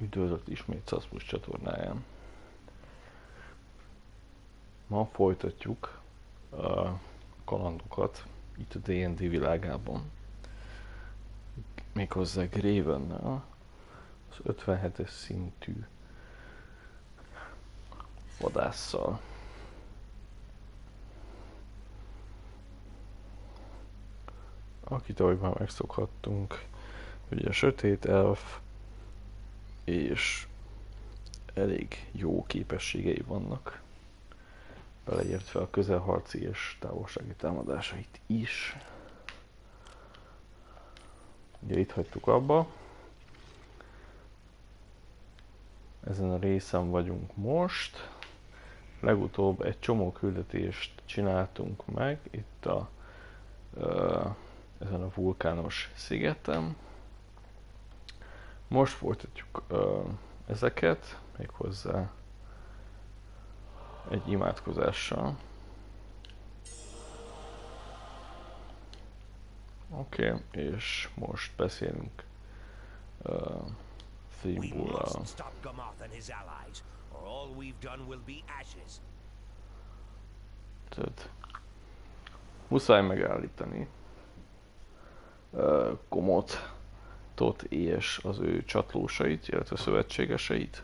Üdvözlet ismét Szaszmus csatornáján. Ma folytatjuk a kalandokat itt a D&D világában. Méghozzá Gravennel, az 57-es szintű vadásszal. Akit ahogy már megszokhattunk, ugye a sötét elf, és elég jó képességei vannak, beleértve a közelharci és távolsági támadásait is. Ugye itt hagytuk abba. Ezen a részen vagyunk most. Legutóbb egy csomó küldetést csináltunk meg itt a, ezen a vulkános szigeten. Most folytatjuk uh, ezeket, méghozzá egy imádkozással. Oké, okay, és most beszélünk uh, Thimbullal. Tehát muszáj megállítani uh, Komot Tot és az ő csatlósait, illetve szövetségeseit.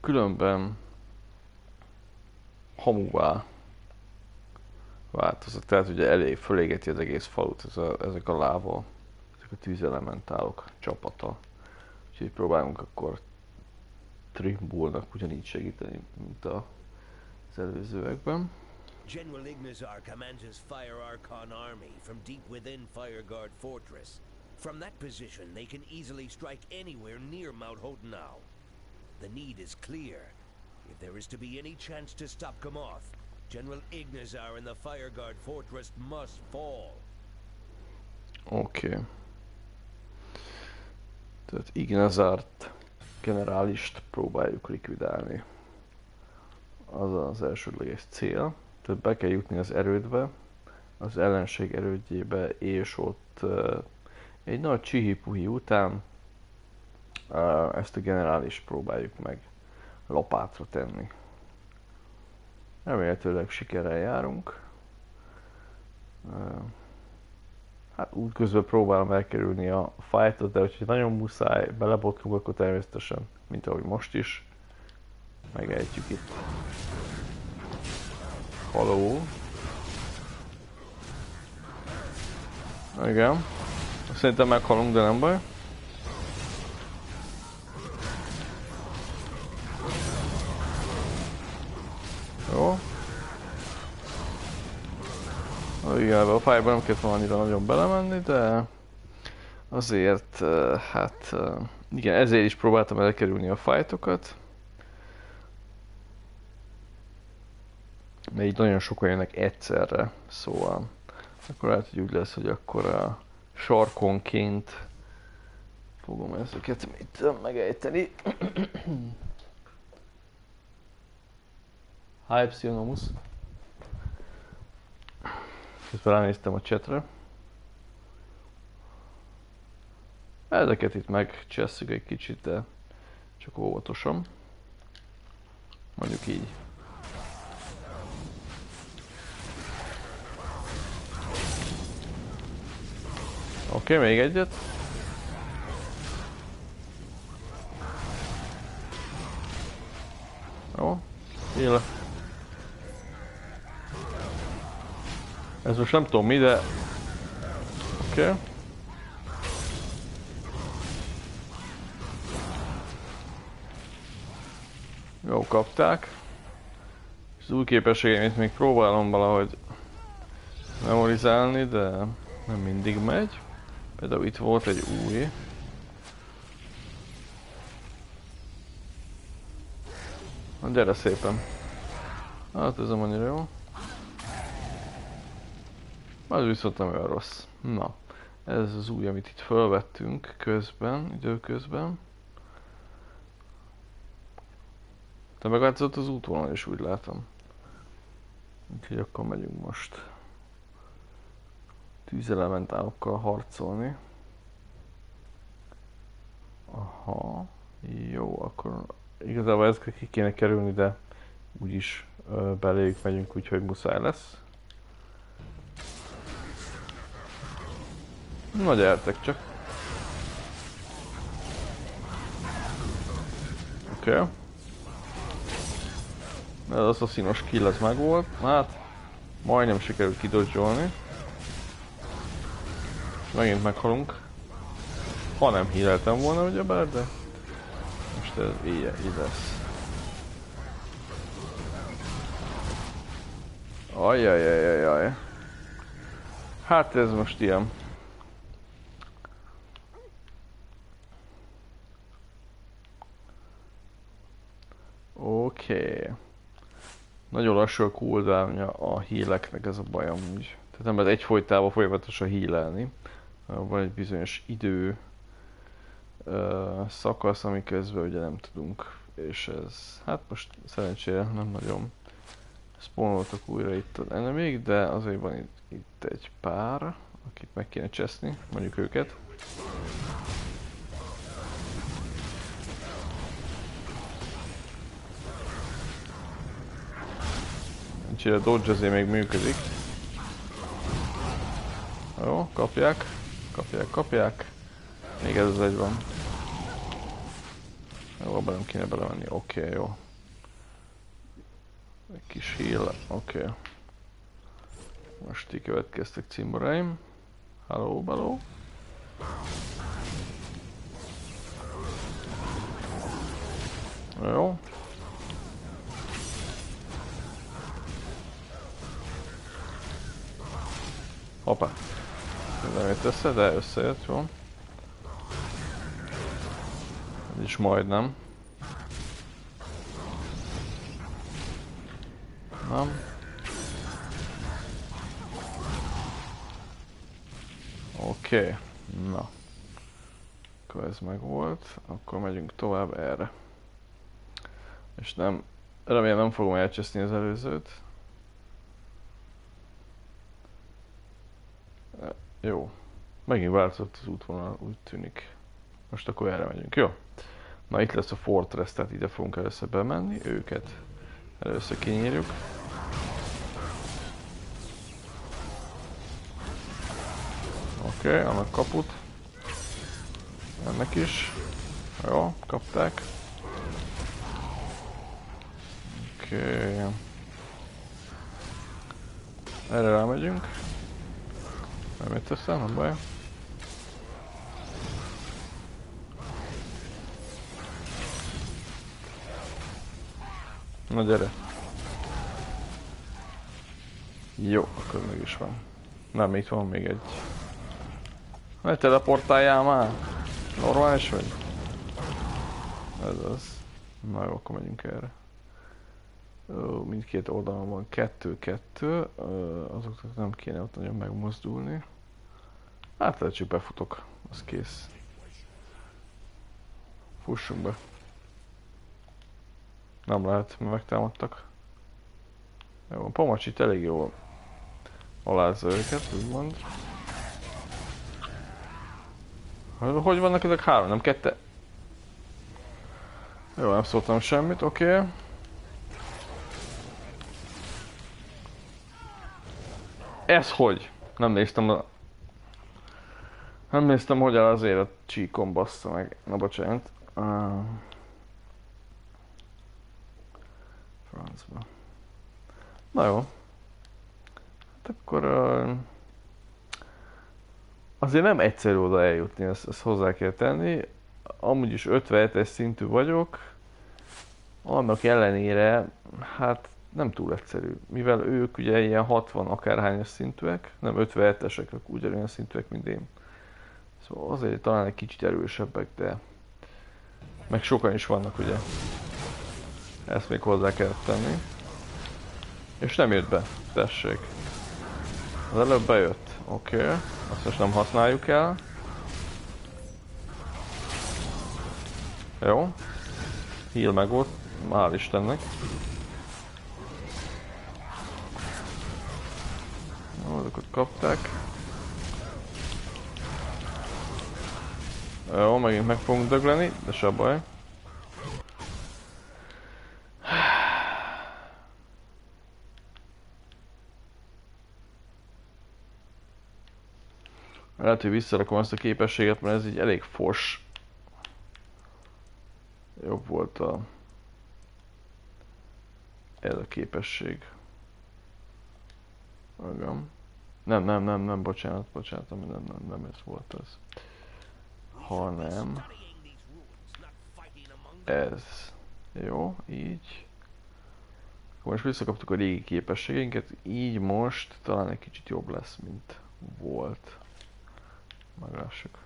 Különben hamuvá változott. Tehát ugye elég fölégeti az egész falut, ez a, ezek a láva, ezek a tűzelementálok csapata. Úgyhogy próbálunk akkor Trimbullnak ugyanígy segíteni, mint a, az előzőekben. General Ignazar commands his Fire Archon army from deep within Fireguard Fortress. From that position, they can easily strike anywhere near Mount Hodenau. The need is clear. If there is to be any chance to stop Kamoth, General Ignazar and the Fireguard Fortress must fall. Okay. Tehát Ignazárt generálist próbáljuk likvidálni. Az az elsődleges cél. Tehát be kell jutni az erődbe, az ellenség erődjébe, és ott eh, egy nagy csihipuhi után ezt a generális próbáljuk meg lapátra tenni. Remélhetőleg sikerrel járunk. Hát úgy közben próbálom elkerülni a fightot, de hogyha nagyon muszáj belebotlunk, akkor természetesen, mint ahogy most is, megejtjük itt. Haló. Igen. Szerintem meghalunk, de nem baj. Jó. Igen, ebbe a fájba nem kellett volna annyira nagyon belemenni, de azért, hát igen, ezért is próbáltam elkerülni a fájtokat. Mert így nagyon sokan jönnek egyszerre, szóval akkor lehet, hogy úgy lesz, hogy akkor a sarkonként fogom ezeket itt megejteni. Hi, Psionomus. Közben ránéztem a chatre. Ezeket itt megcsesszük egy kicsit, de csak óvatosan. Mondjuk így. Oké, okay, még egyet. Jó, éle. Ez most nem tudom mi, de... Oké. Okay. Jó, kapták. És az új képességeit még próbálom valahogy memorizálni, de nem mindig megy. Például itt volt egy új. Na gyere szépen. Hát ez nem annyira jó. Az viszont nem olyan rossz. Na, ez az új, amit itt felvettünk közben, időközben. De megváltozott az útvonal is, úgy látom. Úgyhogy akkor megyünk most tűzelementálokkal harcolni. Aha, jó. akkor igazából ezeket ki kéne kerülni, de úgyis beléjük megyünk, úgyhogy muszáj lesz. Na gyertek csak. Oké. Okay. Ez a színos kill ez meg volt. Hát, majdnem sikerült kidodzsolni. Megint meghalunk. Ha nem híreltem volna ugyebár, de most ez így, így lesz. Ajajajajaj. Hát ez most ilyen. Oké. Okay. Nagyon lassú a cooldown a híleknek ez a bajom úgy. Tehát nem lehet egyfolytában folyamatosan hílelni. Van egy bizonyos idő uh, szakasz, ami közben ugye nem tudunk. És ez, hát most szerencsére nem nagyon spawnoltak újra itt az enemék, de azért van itt, itt egy pár, akit meg kéne cseszni, mondjuk őket. Úgyhogy a dodge azért még működik. Jó, kapják. Kapják, kapják. Még ez az egy van. Jó, abban nem kéne belemenni. Oké, okay, jó. Egy kis heal. Oké. Okay. Most ti következtek cimboraim. Hello, baló. Jó. Hoppá. Nem jött össze, de összejött, jó. Is majdnem. Nem. Oké, okay. na. Akkor ez meg volt, akkor megyünk tovább erre. És nem, remélem nem fogom elcseszni az előzőt. Jó. Megint változott az útvonal, úgy tűnik. Most akkor erre megyünk, jó? Na itt lesz a Fortress, tehát ide fogunk először bemenni, őket először kinyírjuk. Oké, okay, annak kaput. Ennek is. Jó, kapták. Oké. Okay. Erre rámegyünk. Nem jött össze, nem baj. Na gyere. Jó, akkor meg is van. Nem, itt van még egy. Ne teleportáljál már! Normális vagy? Ez az. Na jó, akkor megyünk erre. mindkét oldalon van kettő-kettő, azoknak nem kéne ott nagyon megmozdulni. Hát lehet, csak befutok, az kész. Fussunk be. Nem lehet, mert megtámadtak. Jó, a Pamacs itt elég jól alázza őket, úgymond. Hogy vannak ezek három, nem kette? Jó, nem szóltam semmit, oké. Okay. Ez hogy? Nem néztem a nem néztem, hogy el azért a csíkon bassza meg. Na bocsánat. Uh, francba. Na jó. Hát akkor... Uh, azért nem egyszerű oda eljutni, ezt, ezt hozzá kell tenni. Amúgy is 57-es szintű vagyok. Annak ellenére, hát nem túl egyszerű. Mivel ők ugye ilyen 60 akárhányas szintűek, nem 57-esek, ugyanolyan szintűek, mint én. Szóval azért talán egy kicsit erősebbek, de meg sokan is vannak ugye. Ezt még hozzá kell tenni. És nem jött be, tessék. Az előbb bejött, oké. Okay. Azt most nem használjuk el. Jó. Heal meg volt, hál' Istennek. Jó, azokat kapták. Jó, megint meg fogunk dögleni, de se baj. Lehet, hogy visszarakom ezt a képességet, mert ez így elég fos. Jobb volt a... Ez a képesség. Agam. Nem, nem, nem, nem, bocsánat, bocsánat, nem, nem, nem, nem ez volt ez. Hanem... Ez. Jó, így. Most visszakaptuk a régi képességeinket, így most talán egy kicsit jobb lesz, mint volt. Meglássuk.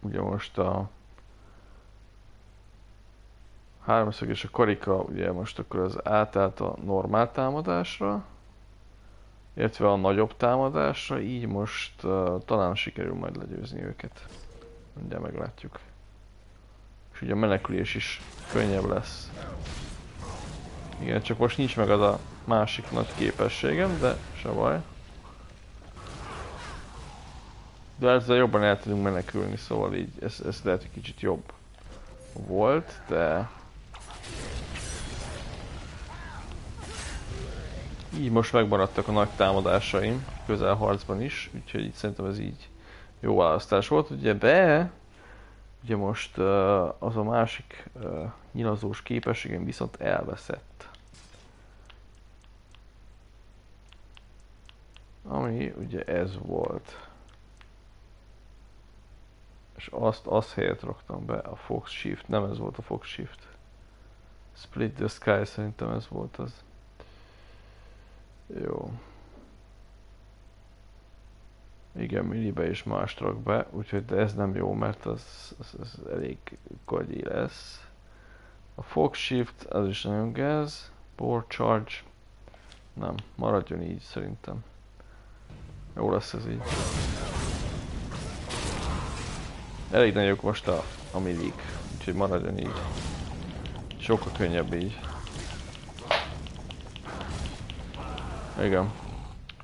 Ugye most a háromszög és a karika, ugye most akkor az átállt a normál támadásra, illetve a nagyobb támadásra, így most uh, talán sikerül majd legyőzni őket. Mindjárt meglátjuk. És ugye a menekülés is könnyebb lesz. Igen, csak most nincs meg az a másik nagy képességem, de se baj. De ezzel jobban el tudunk menekülni, szóval így ez, ez lehet, hogy kicsit jobb volt, de... Így most megmaradtak a nagy támadásaim, közelharcban is, úgyhogy így szerintem ez így jó választás volt, ugye, de ugye most az a másik nyilazós képességem viszont elveszett. Ami ugye ez volt. És azt, azt helyett raktam be, a Fox Shift, nem ez volt a Fox Shift. Split the Sky szerintem ez volt az. Jó. Igen, millibe is más rak be, úgyhogy de ez nem jó, mert az, az, az elég gagyi lesz. A Fox Shift, az is nagyon gáz. Board Charge. Nem, maradjon így szerintem. Jó lesz ez így. Elég nagyok most a, a millik, úgyhogy maradjon így. Sokkal könnyebb így. Igen.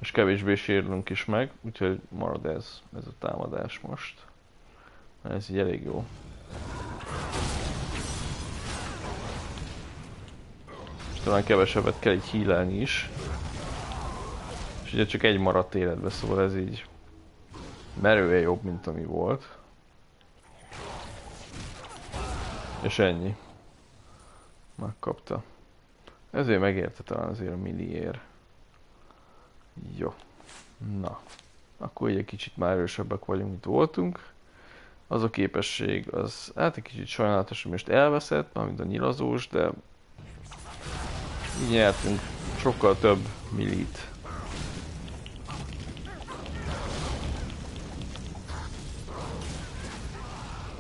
És kevésbé sérülünk is meg, úgyhogy marad ez, ez a támadás most. Ez így elég jó. És talán kevesebbet kell így hílelni is ugye csak egy maradt életbe, szóval ez így merően jobb, mint ami volt. És ennyi. Megkapta. Ezért megérte talán azért a milliér. Jó. Na. Akkor egy kicsit már erősebbek vagyunk, mint voltunk. Az a képesség, az hát egy kicsit sajnálatos, hogy most elveszett, mint a nyilazós, de így nyertünk sokkal több millit.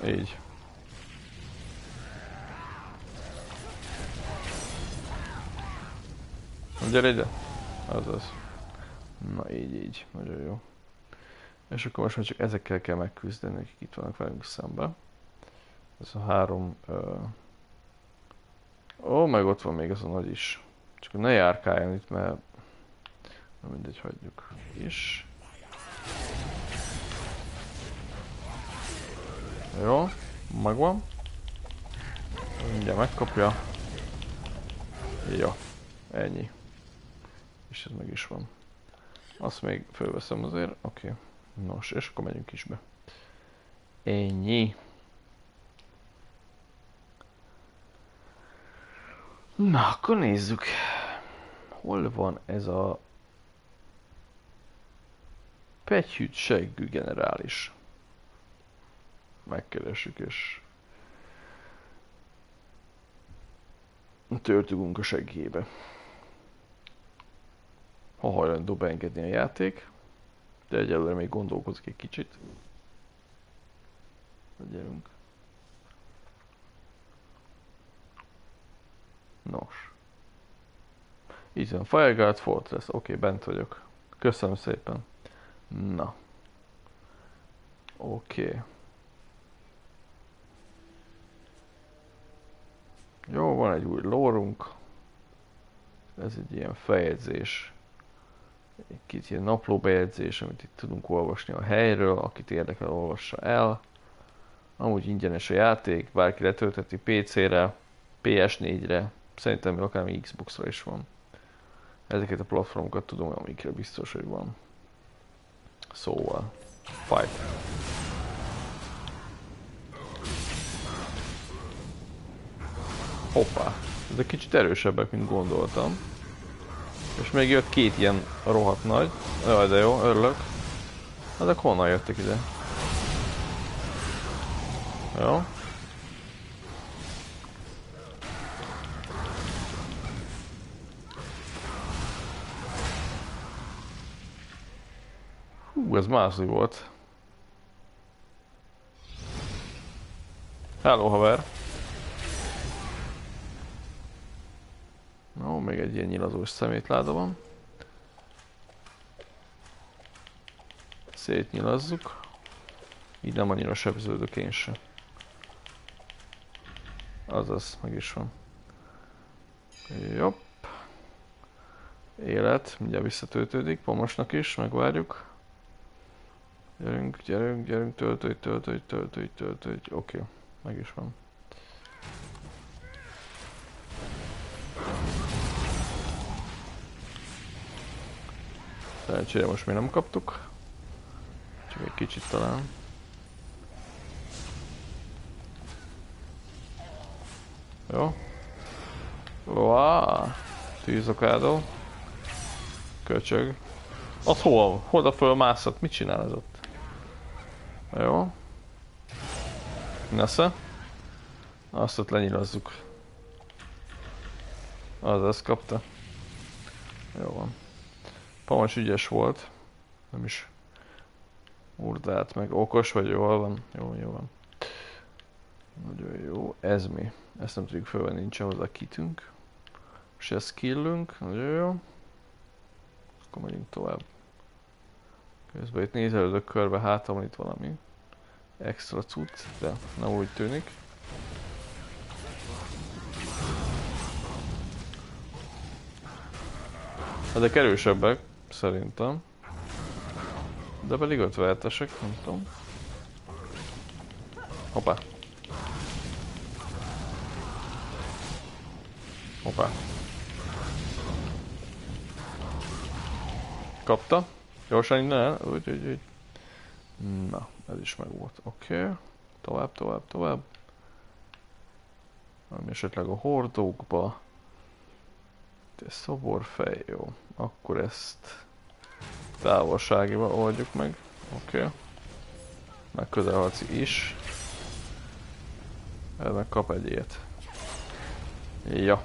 Így. Gyere ide. Azaz. Na így, így. Nagyon jó. És akkor most már csak ezekkel kell megküzdeni, akik itt vannak velünk szembe. Ez a három... Uh... Ó, meg ott van még az a nagy is. Csak ne járkáljon itt, mert... Na mindegy, hagyjuk. is. Jó, megvan. Mindjárt megkapja. Jó, ennyi. És ez meg is van. Azt még fölveszem azért, oké. Okay. Nos, és akkor megyünk is be. Ennyi. Na, akkor nézzük. Hol van ez a pegyhűt seggű generális? megkeressük és törtugunk a seggébe. Ha hajlandó beengedni a játék, de egyelőre még gondolkozik egy kicsit. Gyerünk. Nos. Így van, Fireguard Fortress, oké, okay, bent vagyok. Köszönöm szépen. Na. Oké. Okay. Jó, van egy új lórunk. Ez egy ilyen feljegyzés. Egy kicsit ilyen naplóbejegyzés, amit itt tudunk olvasni a helyről, akit érdekel, olvassa el. Amúgy ingyenes a játék, bárki letölteti PC-re, PS4-re, szerintem akár még Xbox-ra is van. Ezeket a platformokat tudom, amikre biztos, hogy van. Szóval, fight. Hoppá, ezek kicsit erősebbek, mint gondoltam. És még jött két ilyen rohadt nagy. Jaj, de jó, örülök. Ezek honnan jöttek ide? Jó. Hú, ez mászik volt. Hello, haver. Még egy ilyen nyilazós szemétláda van. Szétnyilazzuk. Így nem annyira sebződök én sem. Azaz, meg is van. Jobb. Élet, mindjárt visszatöltődik, pomosnak is, megvárjuk. Gyerünk, gyerünk, gyerünk, töltődj, töltődj, töltődj, töltődj. Oké, okay. meg is van. Szerencsére most még nem kaptuk. Csak egy kicsit talán. Jó. Wow. Tűzokádó. Köcsög. Az hol? Hol a fölmászott? Mit csinál ez ott? Jó. Nesze. Azt ott lenyilazzuk. Az ezt kapta. Jó van. Pamos ügyes volt. Nem is urdált meg. Okos vagy, jól van. Jó, jó van. Nagyon jó. Ez mi? Ezt nem tudjuk fölvenni, nincs hozzá kitünk. Se skillünk. Nagyon jó. Akkor megyünk tovább. Közben itt nézelődök körbe, hát van itt valami extra cucc, de nem úgy tűnik. Ezek erősebbek, szerintem. De pedig ötvertesek, nem tudom. Hoppá. Hoppá. Kapta. Gyorsan innen. Úgy, úgy, úgy. Na, ez is meg volt. Oké. Okay. Tovább, tovább, tovább. Ami esetleg a hordókba. Te szoborfej, jó. Akkor ezt távolságiba oldjuk meg. Oké. Okay. Meg közelharci is. Ez meg kap egy ilyet. Ja.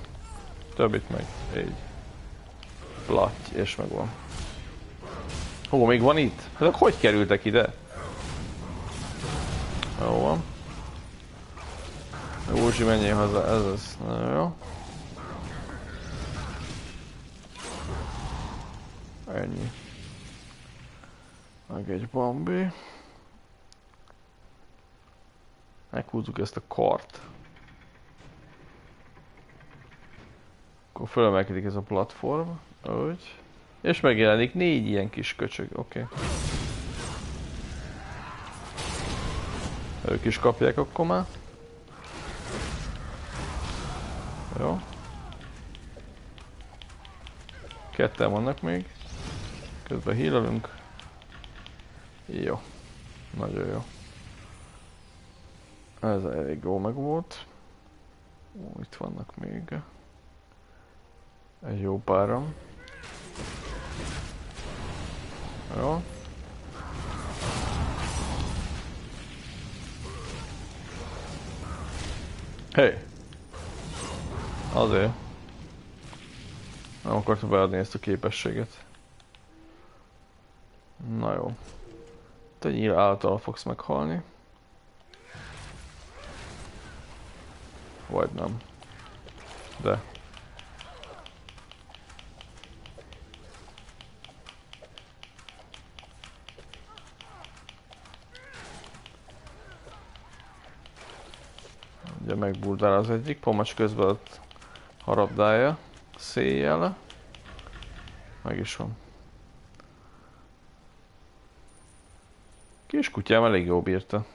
Többit meg. Így. Platty, és megvan. Hó, még van itt? Ezek hogy kerültek ide? Jó van. Józsi, menjél haza, ez az. Na jó. Ennyi. Meg egy bambi. Meghúzzuk ezt a kart. Akkor fölemelkedik ez a platform. Úgy. És megjelenik négy ilyen kis köcsög, oké. Okay. Ők is kapják akkor már. Jó. Ketten vannak még. Közben hílelünk. Jó. Nagyon jó. Ez elég jó meg volt. Ó, itt vannak még. Egy jó páram. Jó. Hey! Azért. Nem akartam beadni ezt a képességet. Na jó. Te nyíl által fogsz meghalni. Vagy nem. De. Ugye megburdál az egyik, pomacs közben ott harabdálja széjjel. Meg is van. Kis kutyám elég jó bírta.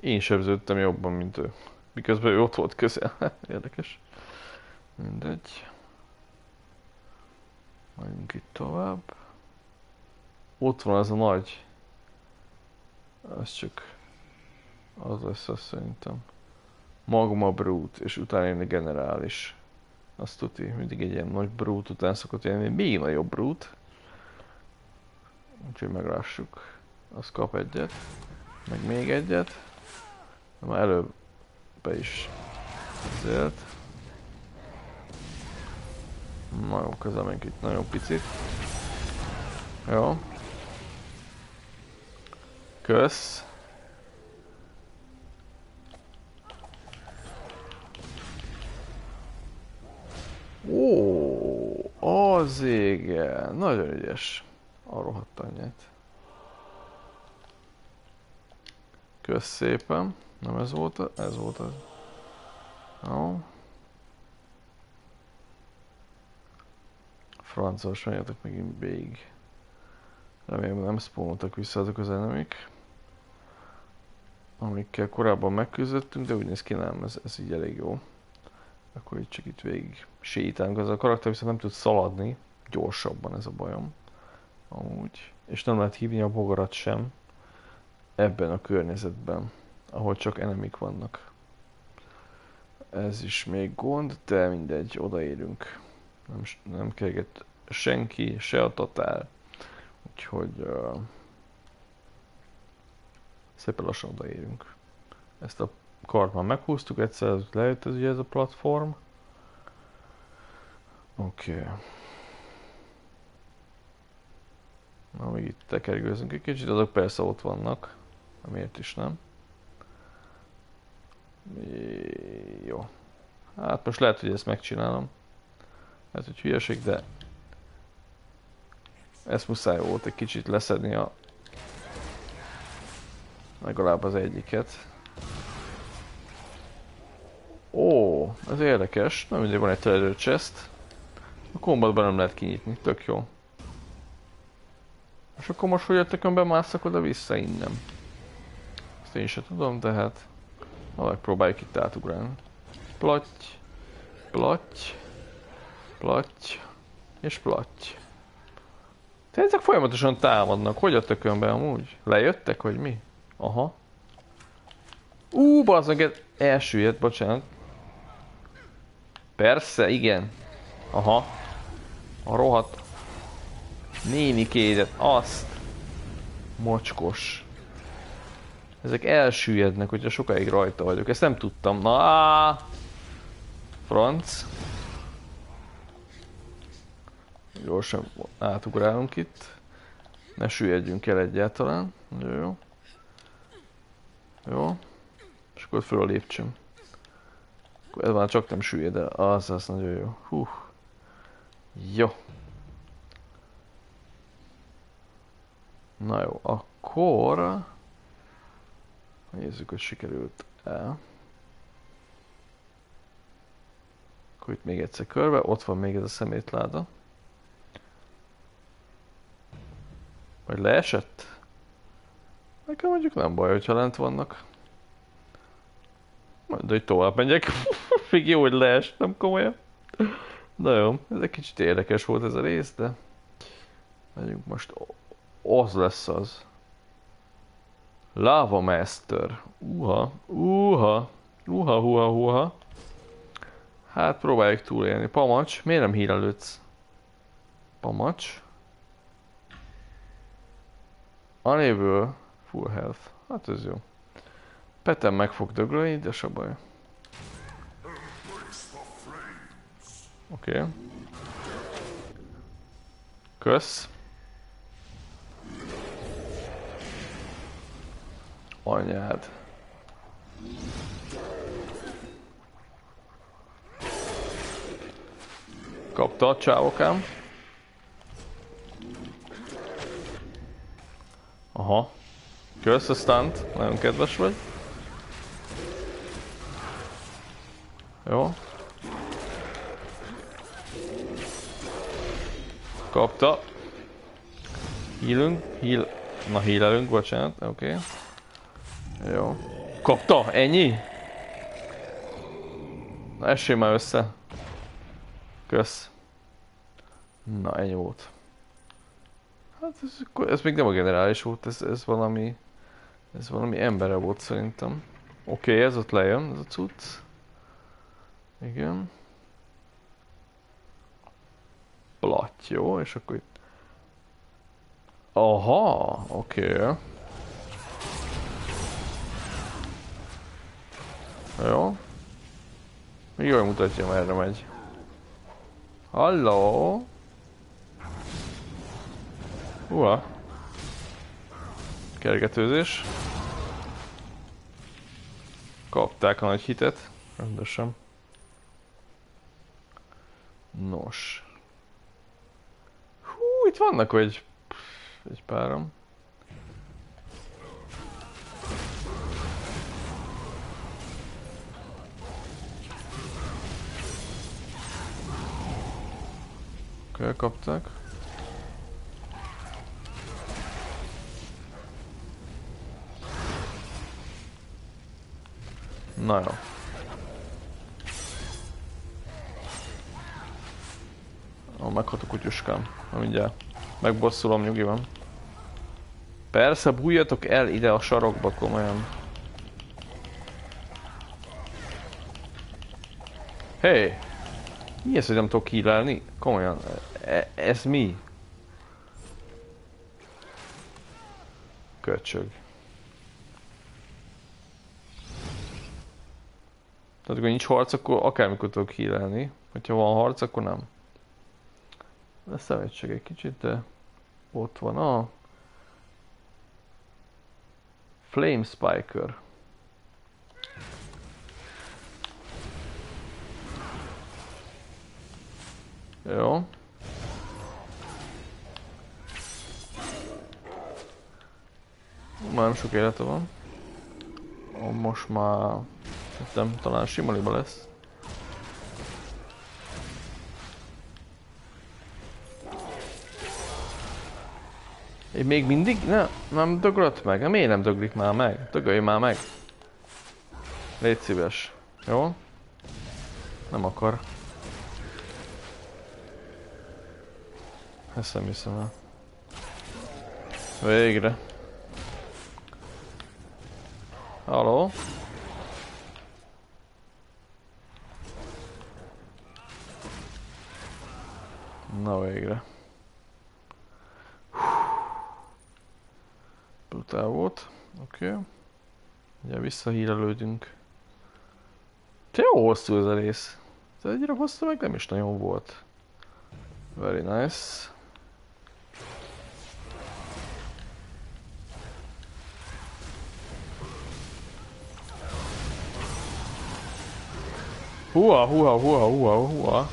Én sebződtem jobban, mint ő. Miközben ő ott volt közel. Érdekes. Mindegy. Megyünk itt tovább. Ott van az a nagy. Az csak... Az lesz az szerintem. Magma brute, és utána jön a generális. Azt tuti, mindig egy ilyen nagy brute után szokott jönni, még nagyobb brute. Úgyhogy meglássuk. Az kap egyet. Meg még egyet. De már előbb be is zélt. Nagyon közel itt nagyon picit. Jó. Kösz. Ó, az igen. Nagyon ügyes. A rohadt anyját. Kösz szépen. Nem ez volt, ez volt az. Jó. Francos, menjetek megint végig. Remélem nem spawnoltak vissza azok az enemik. Amikkel korábban megküzdöttünk, de úgy néz ki nem, ez, ez így elég jó. Akkor itt csak itt végig sétálunk. Az a karakter viszont nem tud szaladni, gyorsabban ez a bajom. Amúgy. És nem lehet hívni a bogarat sem ebben a környezetben, ahol csak enemik vannak. Ez is még gond, de mindegy, odaérünk. Nem, nem kerget senki, se a tatár. Úgyhogy uh, szépen lassan odaérünk. Ezt a kart már meghúztuk, egyszer lejött ez ugye ez a platform. Oké. Okay. Na, még itt tekergőzünk egy kicsit, azok persze ott vannak. Miért is nem? Jó. Hát most lehet, hogy ezt megcsinálom. Lehet, hogy hülyeség, de ezt muszáj volt egy kicsit leszedni a legalább az egyiket. Ó, ez érdekes. Nem mindig van egy treasure chest. A kombatban nem lehet kinyitni, tök jó. És akkor most hogy jöttek bemászok oda vissza innen? Én sem tudom, de hát... Valahogy próbáljuk itt átugrálni. Platty, platty, platty, és platty. Te ezek folyamatosan támadnak. Hogy a tökönbe amúgy? Lejöttek, hogy mi? Aha. Ú, bazdmeg, elsüllyedt, bocsánat. Persze, igen. Aha. A rohadt néni kédet, azt. Mocskos. Ezek elsüllyednek, hogyha sokáig rajta vagyok. Ezt nem tudtam. Na, á! Franc. Gyorsan átugrálunk itt. Ne süllyedjünk el egyáltalán. Jó, jó. Jó. És akkor föl a lépcsőm. Ez már csak nem süllyed, de az, az nagyon jó. Hú. Jó. Na jó, akkor... Nézzük, hogy sikerült el. Akkor itt még egyszer körbe, ott van még ez a szemétláda. Vagy leesett? Nekem mondjuk nem baj, hogyha lent vannak. Majd, hogy tovább megyek. Még jó, hogy leestem komolyan. Na jó, ez egy kicsit érdekes volt ez a rész, de... Megyünk most. Az lesz az. Lava Master. Uha, uha, uha, uha, uha. Hát próbáljuk túlélni. Pamacs, miért nem hírelődsz? Pamacs. Unable, full health. Hát ez jó. Petem meg fog döglölni, de se baj. Oké. Okay. Kösz. Anyád. Kapta a csávokám. Aha. Kösz a stunt, nagyon kedves vagy. Jó. Kapta. Hílünk, híl... Na hílelünk, bocsánat, oké. Okay. Jó. Kapta? Ennyi? Na essél már össze. Kösz. Na, ennyi volt. Hát ez, ez még nem a generális volt, ez, ez valami... Ez valami embere volt szerintem. Oké, okay, ez ott lejön, ez a cucc. Igen. Platy, jó, és akkor itt... Aha, oké. Okay. Jó. Jól mutatja, merre megy. Halló? Ua. Kergetőzés. Kapták a nagy hitet. Rendesen. Nos. Hú, itt vannak egy, egy páram. Elkapták. Na jó. Ó, meghalt a kutyuskám. Na mindjárt. Megbosszulom, nyugi van. Persze, bújjatok el ide a sarokba komolyan. Hey. Mi ez, hogy nem tudok killelni? Komolyan, e ez mi? Köcsög. Tehát, amikor nincs harc, akkor akármikor tudok hírelni. Hogyha van harc, akkor nem. De szemetség egy kicsit, de ott van a Flame Spiker. Jó. Már nem sok élete van. Most már nem, talán simaliba lesz. Én még mindig? Ne, nem döglött meg? Nem, miért nem döglik már meg? Dögölj már meg. Légy szíves. Jó? Nem akar. Ezt nem hiszem el. Végre. Halló? Na végre. Brutál volt. Oké. Okay. Ugye visszahírelődünk. Jó hosszú ez a rész. Ez egyre hosszú meg nem is nagyon volt. Very nice. Hua, hua, hua, hua, hua.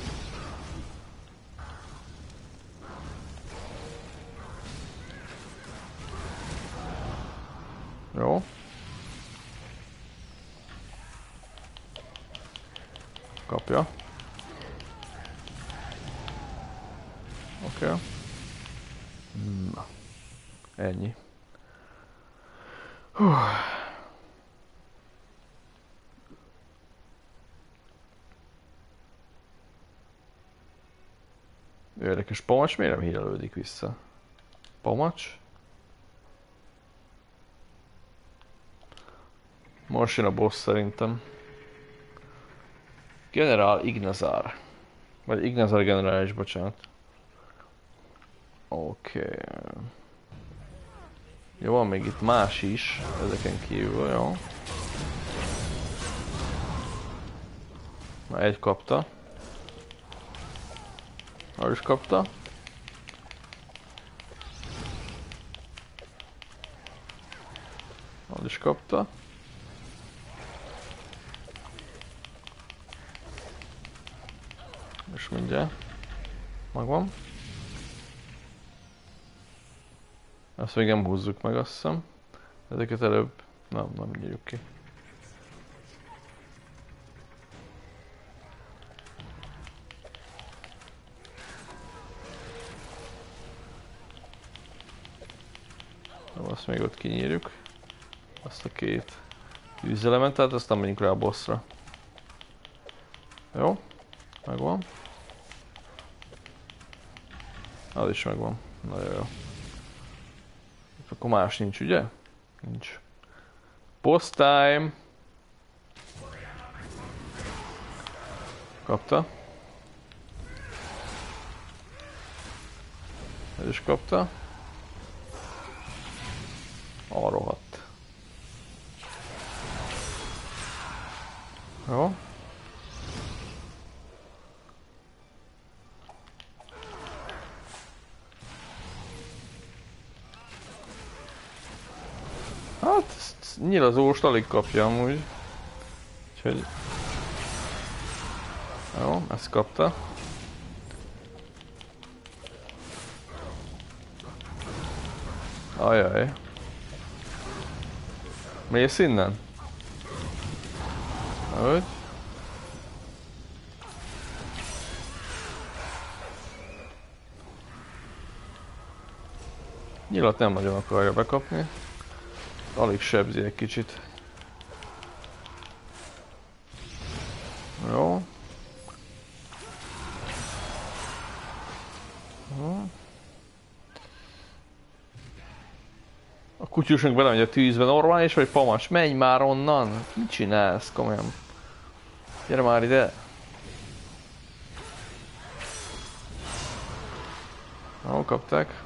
Jó. Kapja. Oké. Okay. Na. Ennyi. Hú. Érdekes, Pomacs miért nem hírelődik vissza? Pomacs? Most jön a boss szerintem. General Ignazar. Vagy Ignazar generális, bocsánat. Oké. Okay. Jó, van még itt más is, ezeken kívül, jó. Na, egy kapta. Arra is kapta. Arra is kapta. És mindjárt. Megvan. Ezt még nem húzzuk meg, azt hiszem. Ezeket előbb... Nem, nem nyíljuk ki. Azt még ott kinyírjuk. Azt a két tűzelementet, aztán menjünk rá a bossra. Jó, megvan. Az is megvan. Nagyon jó. Akkor más nincs, ugye? Nincs. Post time! Kapta. Ez is kapta. A rohadt. Jó. Hát, nyilazóst alig kapja amúgy. Úgyhogy... Jó, ezt kapta. Ajaj. Mész innen? Hogy? Nyilat nem nagyon akarja bekapni. Alig sebzi egy kicsit. A kutyusnak belemegy a tűzbe, normális vagy pamas? Menj már onnan! Mit csinálsz komolyan? Gyere már ide! Jó, kapták.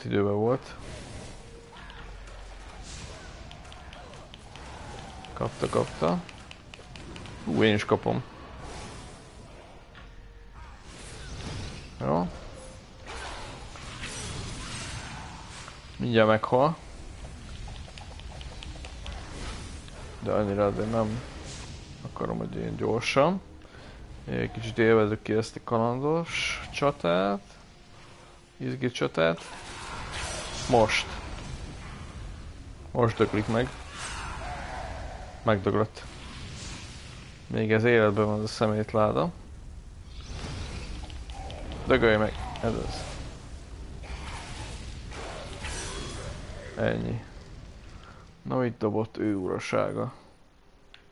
Pont időben volt. Kapta, kapta. Hú, én is kapom. Jó. Mindjárt meghal. De annyira azért nem akarom, hogy én gyorsan. Egy kicsit élvezük ki ezt a kalandos csatát. Izgi csatát. Most. Most döglik meg. Megdöglött. Még ez életben van az a szemétláda. Dögölj meg. Ez az. Ennyi. Na itt dobott ő urasága.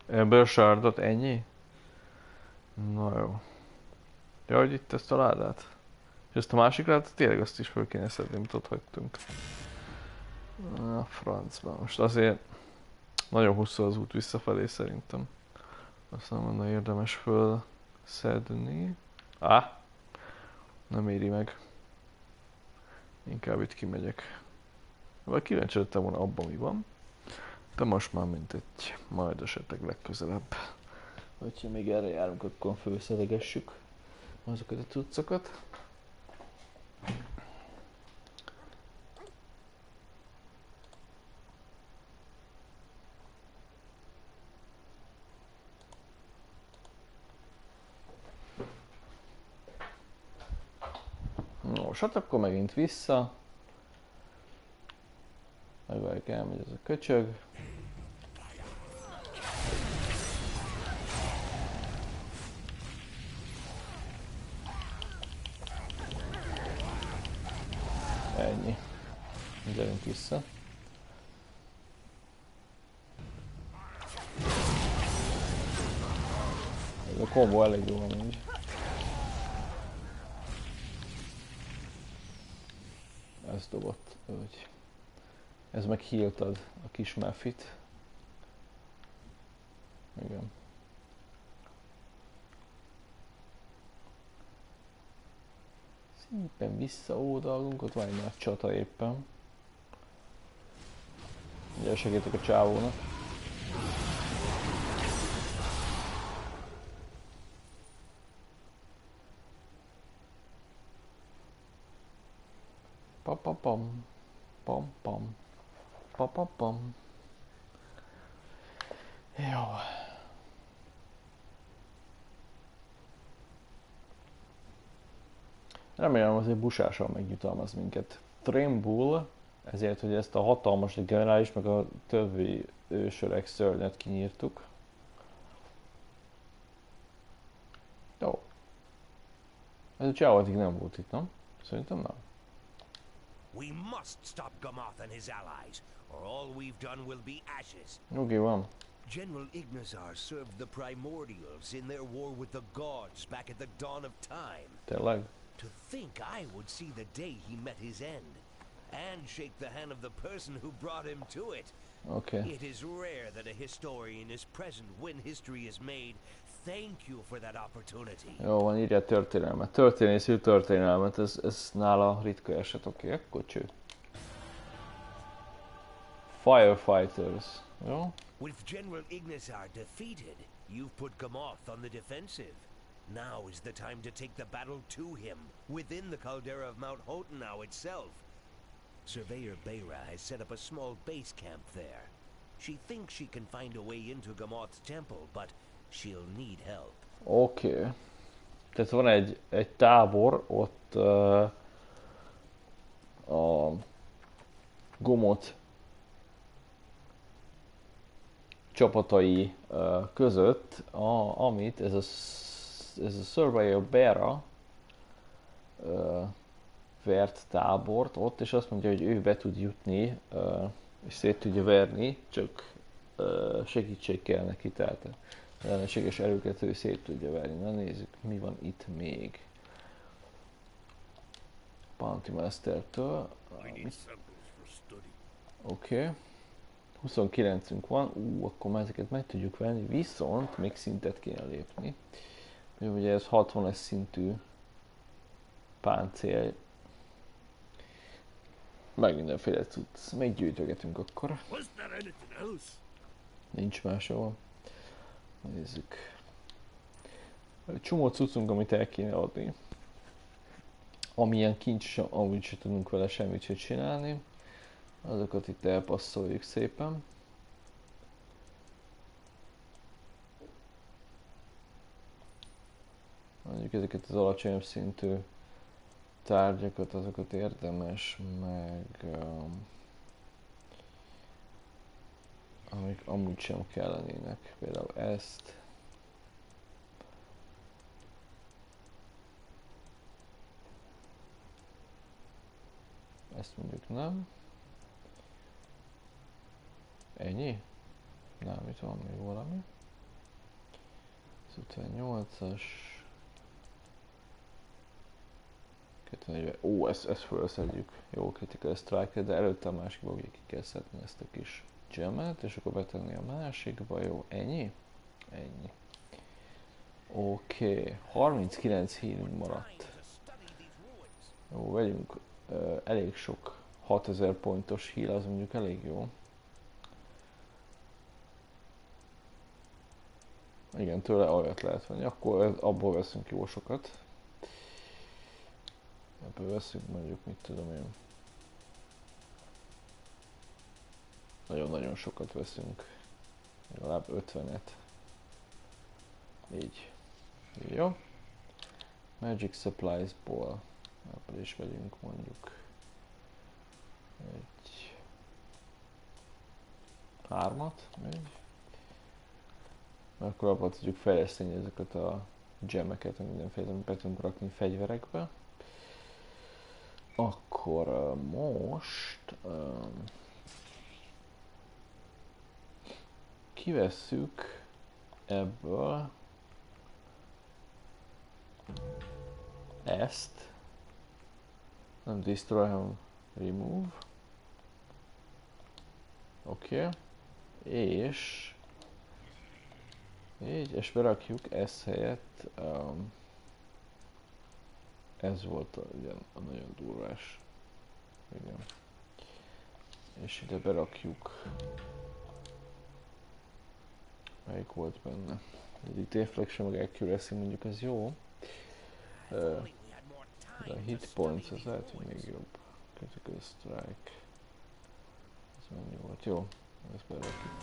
Ebből sárdot ennyi? Na jó. Ja, hogy itt ezt a ládát? Ezt a másik ládát tényleg azt is fel kéne szedni, amit ott hagytunk. A francban. Most azért nagyon hosszú az út visszafelé szerintem. Azt nem volna érdemes föl szedni. Á! Nem éri meg. Inkább itt kimegyek. Vagy kíváncsi lettem volna abban mi van. De most már mint egy majd esetleg legközelebb. Hogyha még erre járunk, akkor főszedegessük azokat a cuccokat. Nos, hát akkor megint vissza. Megvárjuk elmegy ez a köcsög. Ennyi. Gyerünk vissza. Ez a kombo elég jó amúgy. Ez dobott, hogy ez meg ad a kis Meffit. Igen. Szépen visszaódalunk, ott van egy nagy csata éppen. Ugye segítek a csávónak. Papapam, pam pam, papapam. Jó. Remélem azért busással megjutalmaz minket. Trimbull, ezért, hogy ezt a hatalmas generális, meg a többi ősöreg szörnyet kinyírtuk. Jó. Ez a csávó addig nem volt itt, nem? Szerintem nem. We must stop Gamoth and his allies, or all we've done will be ashes. Okay, van. General Ignazar served the Primordials in their war with the gods back at the dawn of time. Tényleg? To think I would see the day he met his end, and shake the hand of the person who brought him to it. Okay. It is rare that a historian is present when history is made. Thank you for that opportunity. Jó van, írja történelmet. Történészű történelmet, ez, ez nála ritka eset, oké, okay, akkor cső. Firefighters, jó? With General Ignazar defeated, you've put Gamoth on the defensive. Now is the time to take the battle to him, within the caldera of Mount Hotenau itself. Surveyor Beira has set up a small base camp there. She thinks she can find a way into Gamoth's temple, but she'll need help. Okay. Tehát van egy, egy tábor ott uh, a Gomot csapatai uh, között, a, amit ez a, ez a Surveyor Bera uh, vert tábort ott, és azt mondja, hogy ő be tud jutni, és szét tudja verni, csak segítség kell neki, tehát ellenséges erőket ő szét tudja verni. Na nézzük, mi van itt még. Bounty Master-től. Oké. Okay. 29-ünk van, ú, akkor már ezeket meg tudjuk venni, viszont még szintet kéne lépni. Ugye ez 60-es szintű páncél. Meg mindenféle cucc. Még gyűjtögetünk akkor. Nincs máshol. Nézzük. Csomó cuccunk, amit el kéne adni. Amilyen kincs, amúgy se tudunk vele semmit se csinálni. Azokat itt elpasszoljuk szépen. Mondjuk ezeket az alacsonyabb szintű tárgyakat, azokat érdemes, meg um, amik amúgy sem kellenének. Például ezt. Ezt mondjuk nem. Ennyi? Nem, itt van még valami. Ez 58-as. 240. Ó, ezt, ezt felszedjük. Jó, critical strike de előtte a másikba ugye ki kell szedni ezt a kis gemet, és akkor betenni a másikba, jó, ennyi? Ennyi. Oké, okay. 39 healing maradt. Jó, vegyünk uh, elég sok 6000 pontos heal, az mondjuk elég jó. Igen, tőle olyat lehet venni, akkor abból veszünk jó sokat. Ebből veszünk mondjuk, mit tudom én. Nagyon-nagyon sokat veszünk. Legalább 50-et. Így. Jó. Magic Supplies-ból ebből is vegyünk mondjuk egy hármat még. Mert akkor abban tudjuk fejleszteni ezeket a gemeket, mindenféle be tudunk rakni fegyverekbe. Akkor uh, most um, kivesszük ebből ezt, nem destroy, hanem remove. Oké. Okay. És így, és berakjuk ezt helyett um, ez volt a, ugye, a nagyon durvás. Igen. És ide berakjuk Melyik volt benne? Itt Deflection meg Accuracy mondjuk ez jó. De a hit points az lehet, hogy még jobb. Critical Strike. Ez mennyi volt? Jó. Ezt berakjuk.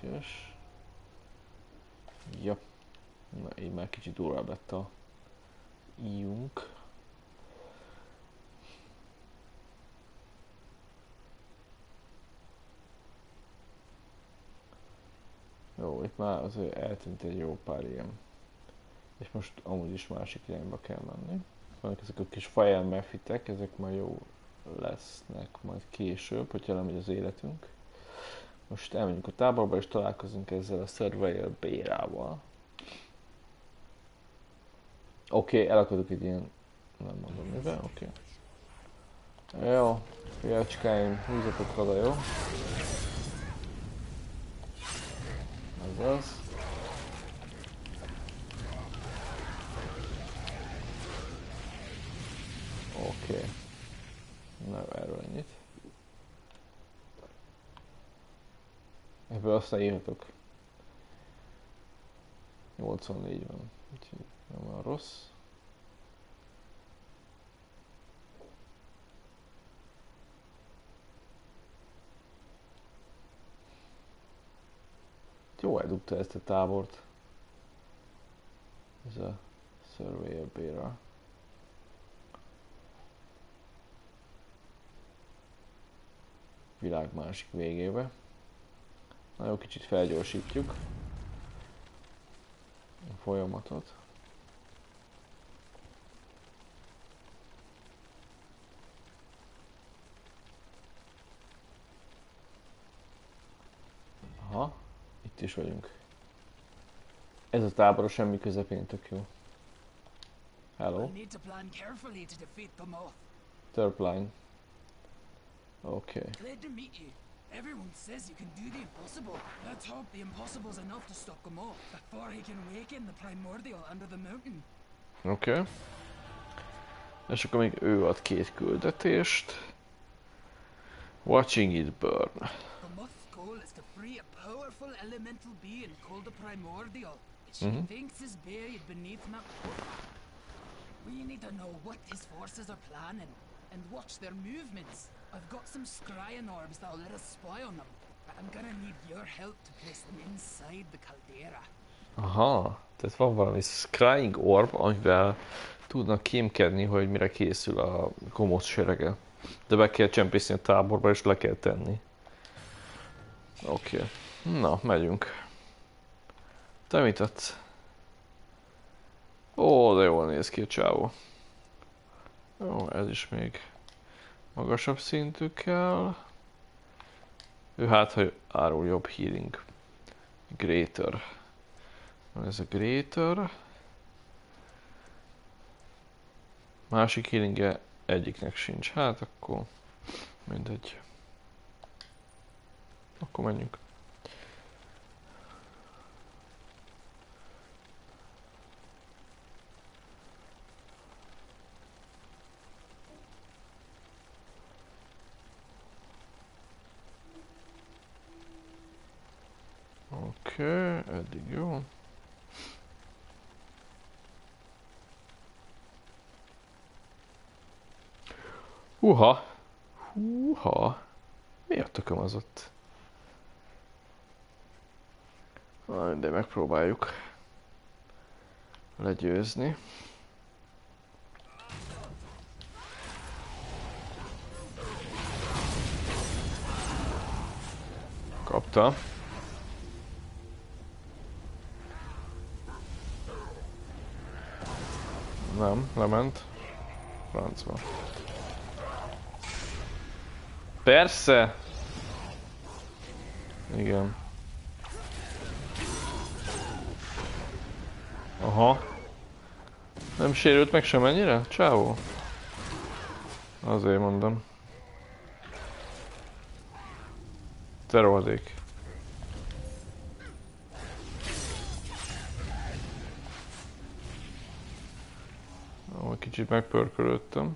Kös. Ja. Na, így már kicsit durvább lett a íjunk. Jó, itt már azért eltűnt egy jó pár ilyen És most amúgy is másik irányba kell menni. Vannak ezek a kis fire mefitek, ezek majd jó lesznek majd később, hogyha lemegy az életünk. Most elmegyünk a táborba és találkozunk ezzel a Surveyor Bérával. Oké, okay, elakadok egy ilyen... Nem mondom mivel, oké. Okay. Jó, fiacskáim, húzatok oda, jó? Ez az. Oké. Okay. Na, erről ennyit. Ebből aztán írhatok. 84 van, úgyhogy nem van rossz. Jó eldugta ezt a tábort. Ez a Surveyor Bera. Világ másik végébe. Nagyon kicsit felgyorsítjuk a folyamatot. Aha, itt is vagyunk. Ez a tábor a semmi közepén tök jó. Hello. Third line. Okay. Glad to meet you. Everyone says you can do the impossible. Let's hope the impossible's enough to stop him off before he can awaken the primordial under the mountain. Oké. Okay. És akkor még ő ad két küldetést. Watching it burn. The goal is to free a powerful elemental being called the primordial, which mm -hmm. thinks is buried beneath Mount We need to know what his forces are planning and watch their movements. I've got some scrying orbs that'll let us spy on them, but I'm gonna need your help to place them inside the caldera. Aha, tehát van valami scrying orb, amivel tudnak kémkedni, hogy mire készül a gomosz serege. De be kell csempészni a táborba, és le kell tenni. Oké. Okay. Na, megyünk. Te mit adsz? Ó, de jól néz ki a csávó. Jó, ez is még magasabb szintű kell. Ő hát, hogy árul jobb healing. Greater. Ez a Greater. Másik healingje egyiknek sincs. Hát akkor mindegy. Akkor menjünk. Oké, okay, eddig jó. Húha! Húha! Mi a tököm az ott? De megpróbáljuk legyőzni. Kapta. Nem, lement. Francba. Persze! Igen. Aha. Nem sérült meg sem ennyire? Csávó? Azért mondom. Te rohadék. Kicsit megpörkölöttem.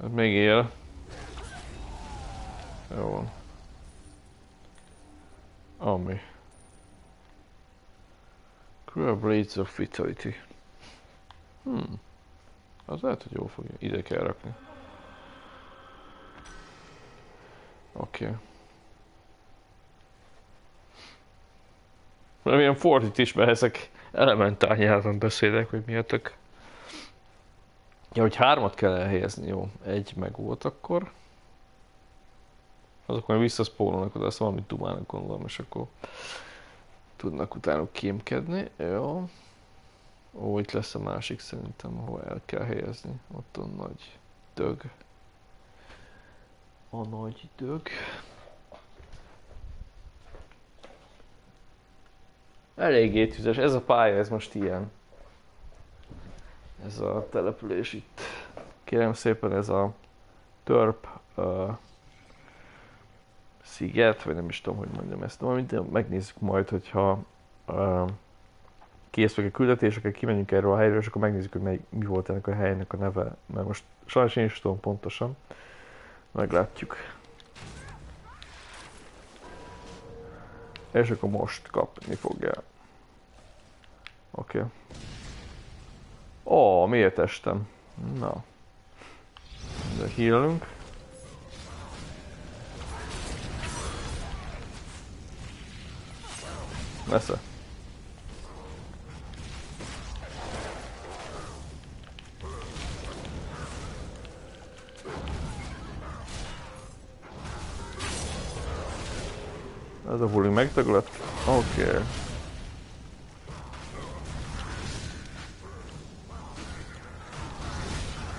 Hát még él. Jó. Ami. Cruel Blades of Vitality. Hmm. Az lehet, hogy jó fogja. Ide kell rakni. Oké. Okay. Valamilyen fordít is behezek elementál nyelven beszélek, hogy mi a. Ja, hogy hármat kell elhelyezni, jó. Egy meg volt akkor. Azok majd visszaszpólolnak oda, azt valamit dumának gondolom, és akkor tudnak utána kémkedni. Jó. Ó, itt lesz a másik szerintem, ahol el kell helyezni. Ott a nagy dög. A nagy dög. Eléggé tüzes. Ez a pálya, ez most ilyen. Ez a település itt. Kérem szépen ez a törp uh, sziget, vagy nem is tudom, hogy mondjam ezt. Majd megnézzük majd, hogyha uh, kész vagy a küldetéseket, kimegyünk erről a helyről, és akkor megnézzük, hogy mely, mi volt ennek a helynek a neve. Mert most sajnos én is tudom pontosan. Meglátjuk. És akkor most kapni fogja. Oké. Okay. Ó, miért estem? Na. De healünk. Messze. Ez a bully megdöglött? Oké. Okay.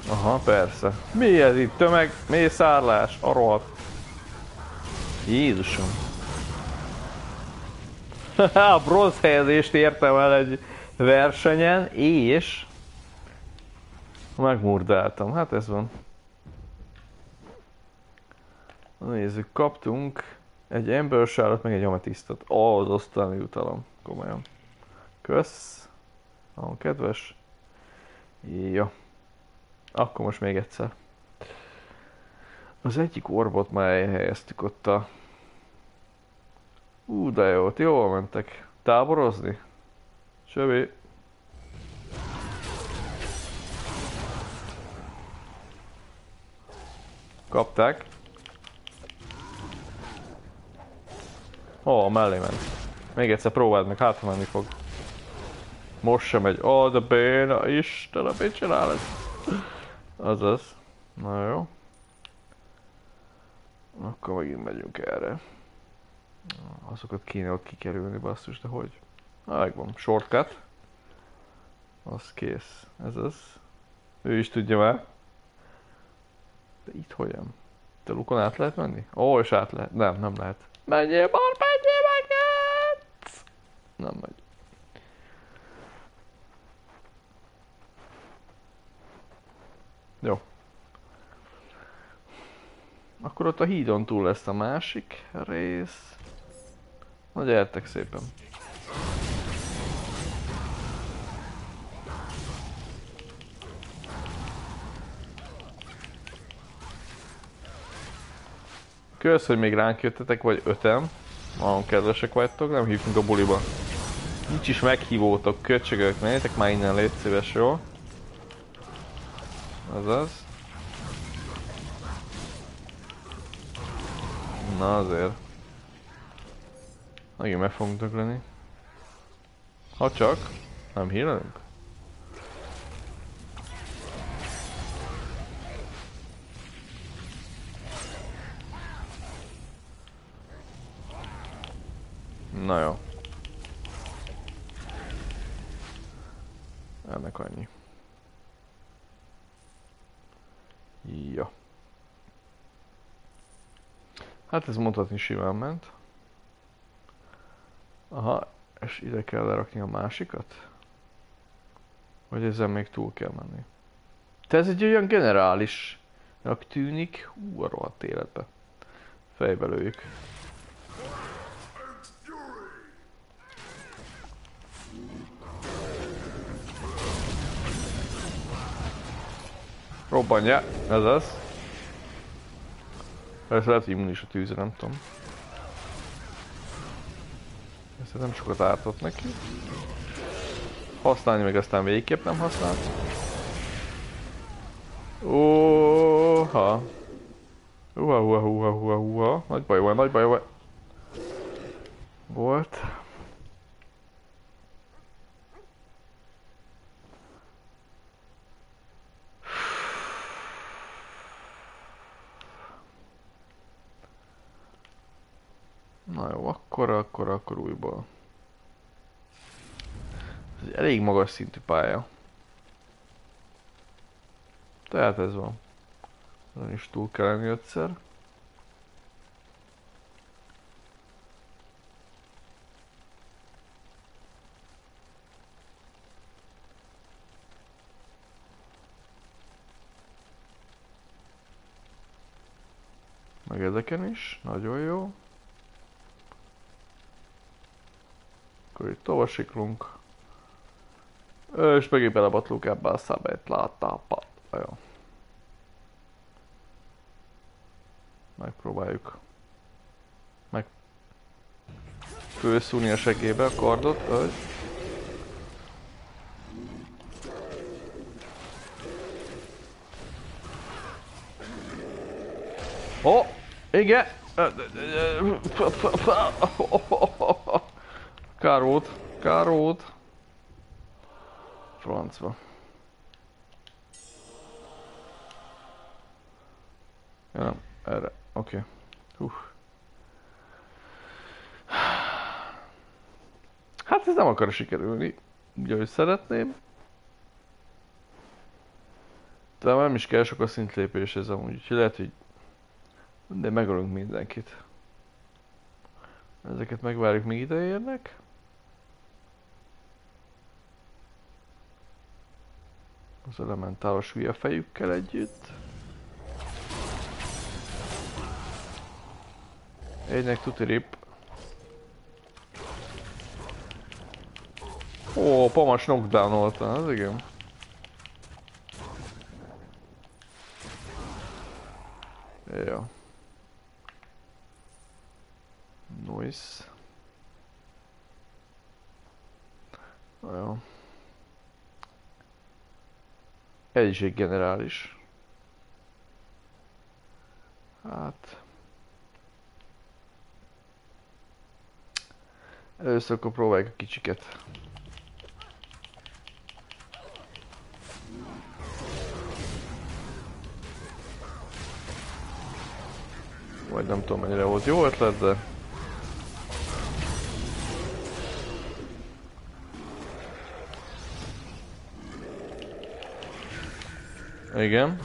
Aha, persze. Mi ez itt? Tömeg, mészárlás, a rohadt. Jézusom. a bronz helyezést értem el egy versenyen, és megmurdáltam. Hát ez van. Nézzük, kaptunk egy embersárat, meg egy ametisztot. Ó, az osztani jutalom. Komolyan. Kösz. Nagyon kedves. Jó. Akkor most még egyszer. Az egyik orbot már elhelyeztük ott a... Ú, de jó, jól mentek. Táborozni? Sövi. Kapták. Ó, oh, mellé ment. Még egyszer próbáld meg, hát menni fog. Most sem megy. Ó, oh, de béna, Istenem, mit csinál ez? Azaz. Na jó. Akkor megint megyünk erre. Azokat kéne ott kikerülni, basszus, de hogy? Na, megvan. Shortcut. Az kész. Ez az. Ő is tudja már. De itt hogyan? Te lukon át lehet menni? Ó, és át lehet. Nem, nem lehet. Menjél, bar, menjél meg! Nem megy. Jó. Akkor ott a hídon túl lesz a másik rész. Na gyertek szépen. Kösz, hogy még ránk jöttetek, vagy ötem. Nagyon kedvesek vagytok, nem hívtunk a buliba. Nincs is meghívótok, köcsögök, menjetek már innen, légy szíves, jó? Azaz. Na azért. Megint meg fogunk dögleni. Ha csak, nem hírelünk. Na jó. Ennek annyi. Ja. Hát ez mondhatni simán ment. Aha, és ide kell lerakni a másikat? Vagy ezzel még túl kell menni? Te ez egy olyan generálisnak tűnik. Hú, a rohadt életbe. Fejbe lőjük. Robbanja, ez az. Ez lehet, immunis a tűzre, nem tudom. Ez nem sokat ártott neki. Használni meg aztán végképp nem használt. Óha. Uha, uha, uha, uha, uha. Nagy baj van, nagy baj van. Volt. Na jó, akkor, akkor, akkor újból. Ez egy elég magas szintű pálya. Tehát ez van. Ezen is túl kell lenni ötszer. Meg ezeken is, nagyon jó. Akkor itt tovább És megint belebatlunk ebbe a szabályt, láttál, jó. Megpróbáljuk meg főszúni a segébe a kardot, hogy Oh, igen. Kár volt, kár volt. Francba. Ja, nem, erre, oké. Okay. Hú. Hát ez nem akar sikerülni, ugye, hogy szeretném. De nem is kell sok a szintlépés ez amúgy, úgyhogy lehet, hogy de megölünk mindenkit. Ezeket megvárjuk, míg ide érnek. Az elementálos hülye fejükkel együtt. Egynek tuti rip. Ó, Pamas knockdown volt, az igen. Ja. Noise. Ja. Ez is egy generális. Hát... Először akkor próbáljuk a kicsiket. Vagy nem tudom mennyire volt jó ötlet, de... Igen.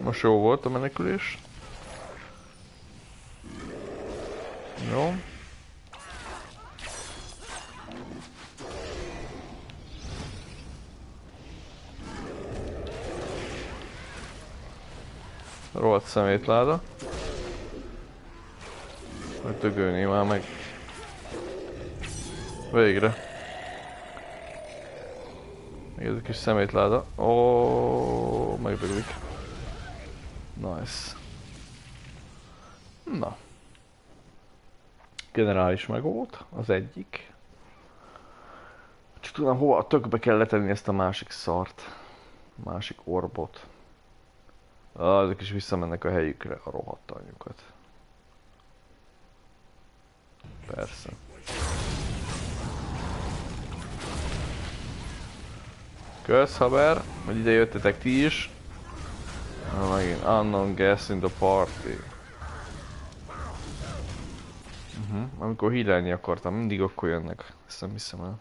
Most jó volt a menekülés. Jó. Rohadt szemétláda. Hogy dögölni már meg. Végre. Még ez a kis szemétláda. Ó, megdöglik. Nice. Na. Generális meg volt, az egyik. Csak tudom, hova a tökbe kell letenni ezt a másik szart. Másik orbot. Ah, ezek is visszamennek a helyükre, a rohadt anyjukat. Persze. Kösz, haver, hogy ide jöttetek ti is. Na megint, unknown guest in the party. Uh -huh. Amikor hílelni akartam, mindig akkor jönnek. Ezt nem hiszem el.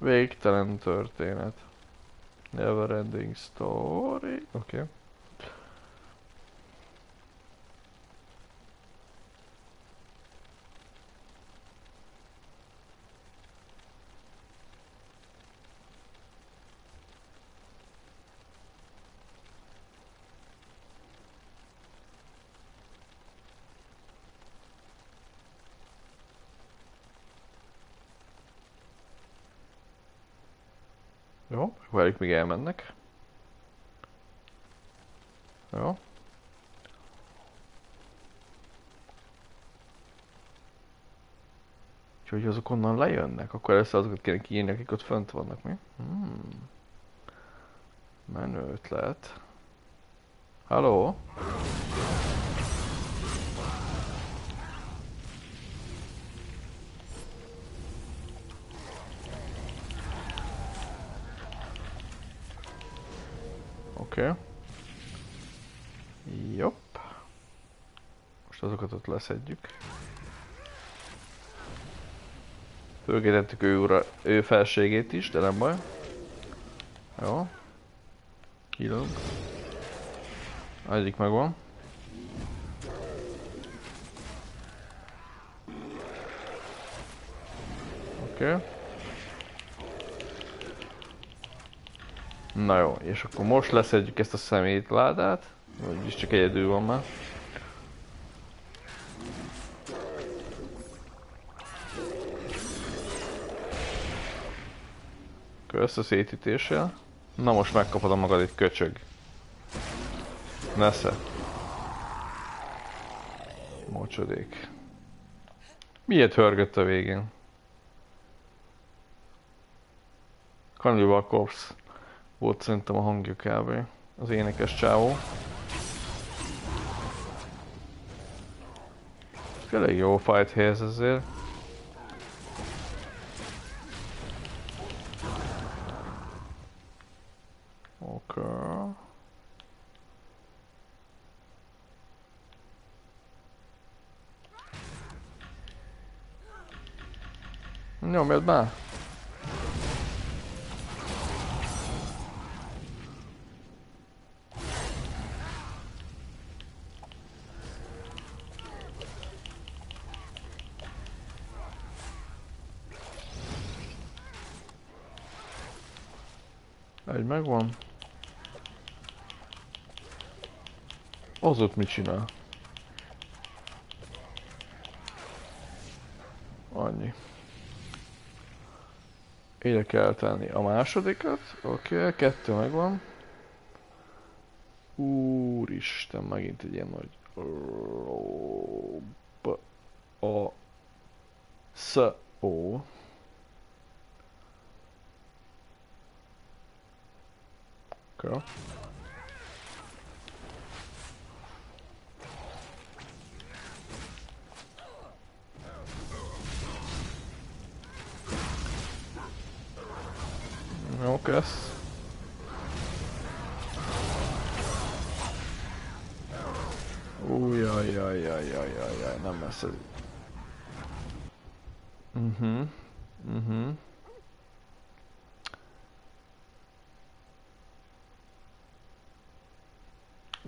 Végtelen történet. Never ending story. Oké. Okay. Míg elmennek. Jó. Úgyhogy azok onnan lejönnek, akkor ezt azokat kéne kiírni, akik ott fönt vannak, mi? Hmm. Menő ötlet. Halló? Oké. Okay. Jopp. Most azokat ott leszedjük. Fölgétettük ő, ura, ő felségét is, de nem baj. Jó. Hílunk. Egyik megvan. Oké. Okay. Na jó, és akkor most leszedjük ezt a szemétládát. Úgyis csak egyedül van már. Kösz a szétütéssel. Na most megkapod a magad egy köcsög. Nesze. Mocsodék. Miért hörgött a végén? Cannibal Corpse volt szerintem a hangja kb. Az énekes csávó. Elég jó fight helyez ezért. Oké. Okay. Nyomjad már! Megvan. Az ott mit csinál? Annyi. Ide kell tenni a másodikat. Oké, okay, kettő megvan. Úristen, megint egy ilyen nagy... A... Sz... Ó. Okay. Jó kezd. Újjajjajjajjajjaj, nem messze. Mhm. Uh mhm. -huh. uh -huh.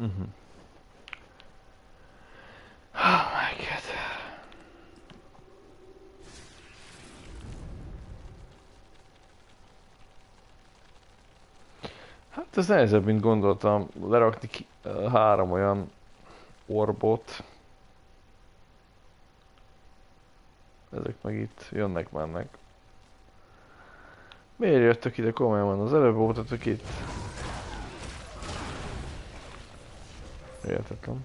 Mm-hmm. Oh my god. Hát ez nehezebb, mint gondoltam. Lerakni ki, három olyan orbot. Ezek meg itt jönnek-mennek. Miért jöttök ide komolyan? Az előbb voltatok itt. Értettem.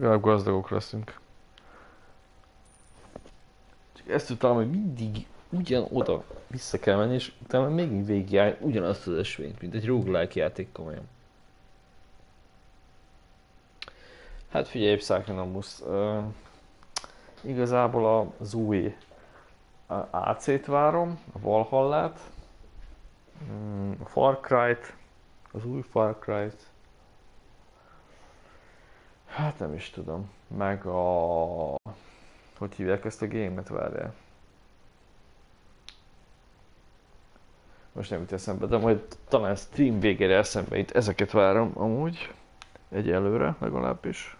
Legalább gazdagok leszünk. Csak ezt tudtam, hogy mindig ugyan oda vissza kell menni, és utána még végigjárni ugyanazt az ösvényt, mint egy roguelike játék komolyan. Hát figyelj, Psychonomus, uh, igazából az új AC-t várom, a Valhallát, mm, a Far Cry-t, az új Far Cry-t, hát nem is tudom, meg a... hogy hívják ezt a gémet, várjál? Most nem jut eszembe, de majd talán stream végére eszembe itt ezeket várom amúgy, egyelőre legalábbis.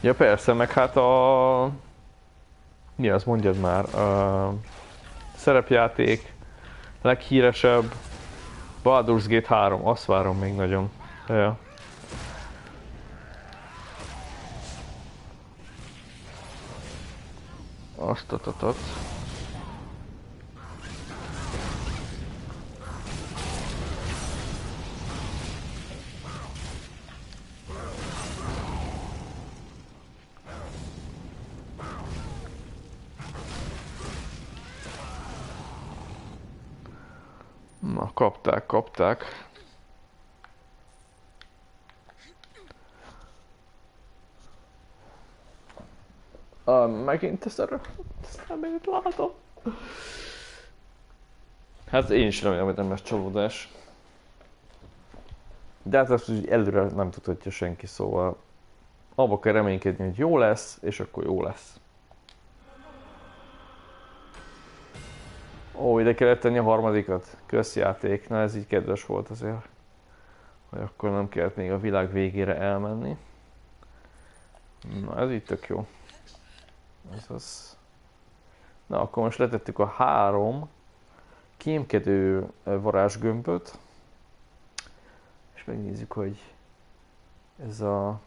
Ja persze, meg hát a... Mi az, mondjad már? A szerepjáték, leghíresebb Baldur's Gate 3, azt várom még nagyon. Ja. Azt a Na, kapták, kapták. Ah, megint ezt erre. Ezt nem én látom. Hát én is remélem, hogy nem lesz csalódás. De hát úgy előre nem tudhatja senki, szóval abba kell reménykedni, hogy jó lesz, és akkor jó lesz. Ó, ide kellett tenni a harmadikat. Kösz játék. Na ez így kedves volt azért. Hogy akkor nem kellett még a világ végére elmenni. Na ez így tök jó. Ez az. Na akkor most letettük a három kémkedő varázsgömböt. És megnézzük, hogy ez a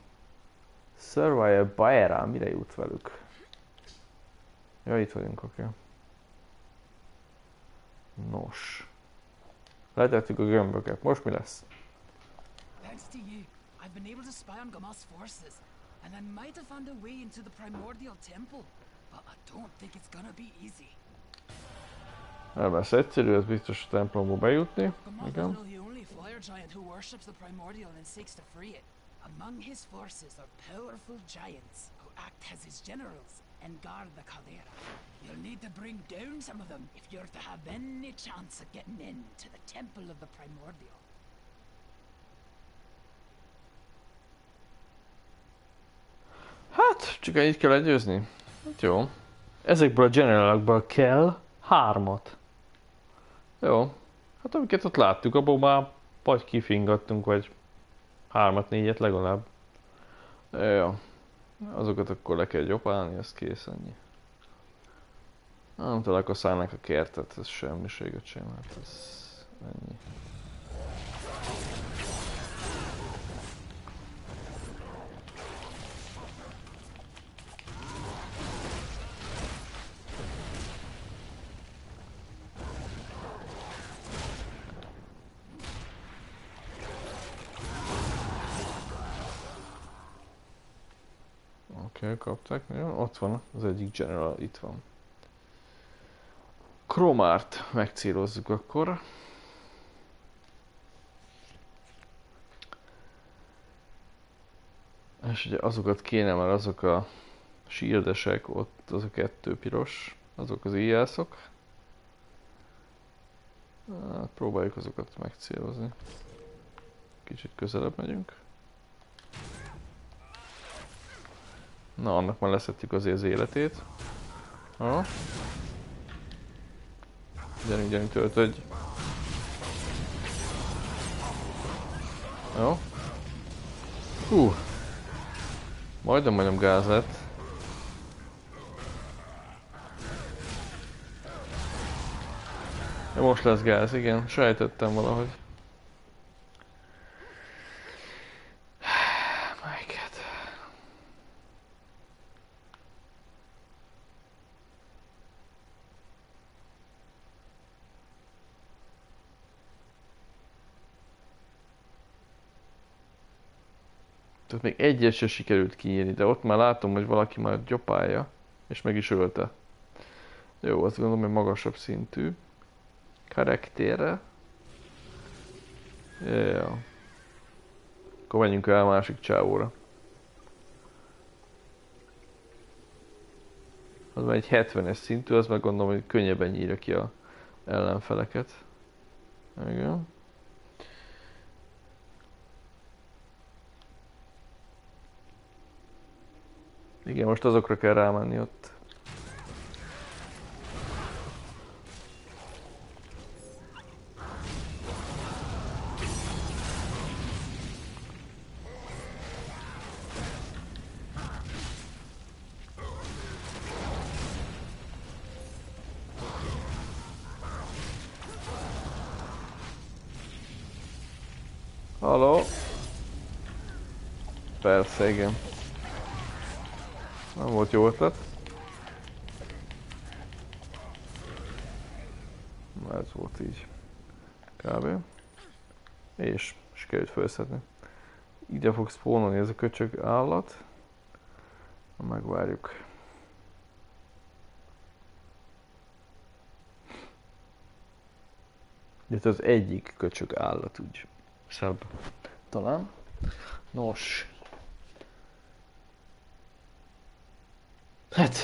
Survivor Baera mire jut velük. Ja, itt vagyunk, oké. Okay. Nos. Letettük a gömböket. Most mi lesz? Thanks to you, I've been able to spy on Gamas forces, and I might have found a way into the primordial temple, but I don't think it's gonna be easy. Nem lesz egyszerű, ez biztos a templomba bejutni. Igen. Among his forces are powerful giants who act as his generals and guard the caldera. You'll need to bring down some of them if you're to have any chance of getting into the temple of the primordial. Hát, csak ennyit kell legyőzni. Hát jó. Ezekből a generálokból kell hármat. Jó. Hát amiket ott láttuk, abból már vagy kifingattunk, vagy hármat, négyet legalább. Jó. Azokat akkor le kell gyopálni, ez kész ennyi. Nem szállnak a kertet, ez semmiséget sem, hát ez ennyi. Okay, kapták. Jó, ott van az egyik general, itt van. Kromárt megcélozzuk akkor. És ugye azokat kéne, mert azok a sírdesek, ott az a kettő piros, azok az íjászok. Hát próbáljuk azokat megcélozni. Kicsit közelebb megyünk. Na, annak már leszettük azért az életét. Ha. Gyerünk, gyerünk, töltődj. Jó. Hú. Majdnem, majdnem gáz lett. Ja, most lesz gáz, igen. Sejtettem valahogy. Tehát még egyet se sikerült kiírni, de ott már látom, hogy valaki már gyopálja, és meg is ölte. Jó, azt gondolom, hogy magasabb szintű karaktere. Ja. Akkor menjünk el a másik csávóra. Az már egy 70-es szintű, az meg gondolom, hogy könnyebben nyírja ki a ellenfeleket. Igen. Igen, most azokra kell rámenni ott. Felszedni. Ide fog spawnolni ez a köcsög állat. Megvárjuk. Itt az egyik köcsög állat úgy szebb. Talán. Nos. Hát,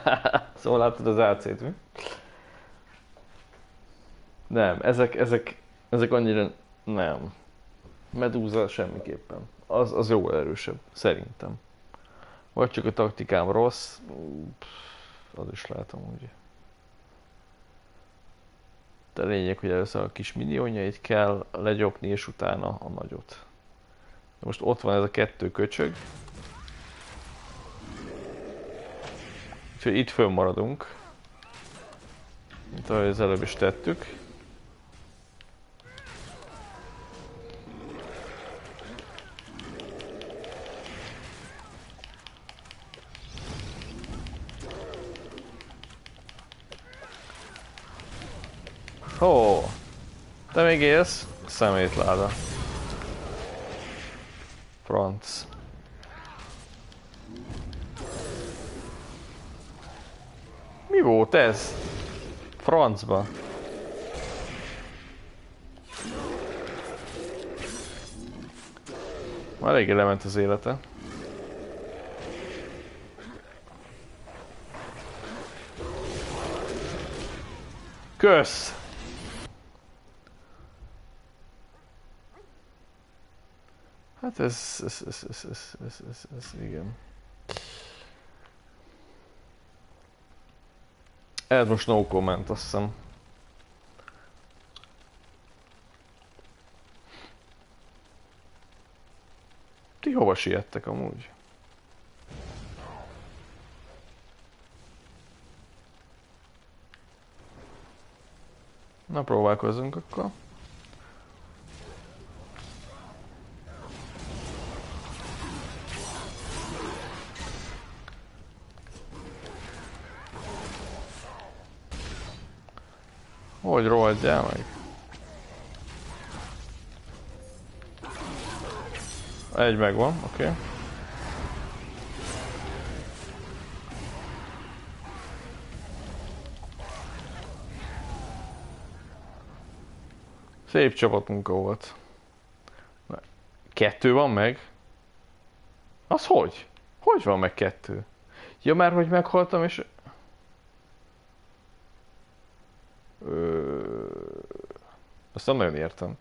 szóval látod az AC-t, mi? Nem, ezek, ezek, ezek annyira nem. Medúza semmiképpen. Az, az jó erősebb, szerintem. Vagy csak a taktikám rossz, az is látom úgy. De lényeg, hogy először a kis minionjait kell legyopni, és utána a nagyot. Most ott van ez a kettő köcsög. Úgyhogy itt fönnmaradunk. Mint ahogy az előbb is tettük. Ó, te még élsz? Szemétláda. Franc. Mi volt ez? Francba. Eléggé lement az élete. Kösz! Hát ez, ez, ez, ez, ez, ez, ez, ez igen. Ez most no comment, azt hiszem. Ti hova siettek amúgy? Na próbálkozzunk akkor. Hogy rohadjál meg? Egy megvan, oké. Okay. Szép csapatmunka volt. Kettő van meg? Az hogy? Hogy van meg kettő? Ja, már hogy meghaltam és... Azt nem nagyon értem.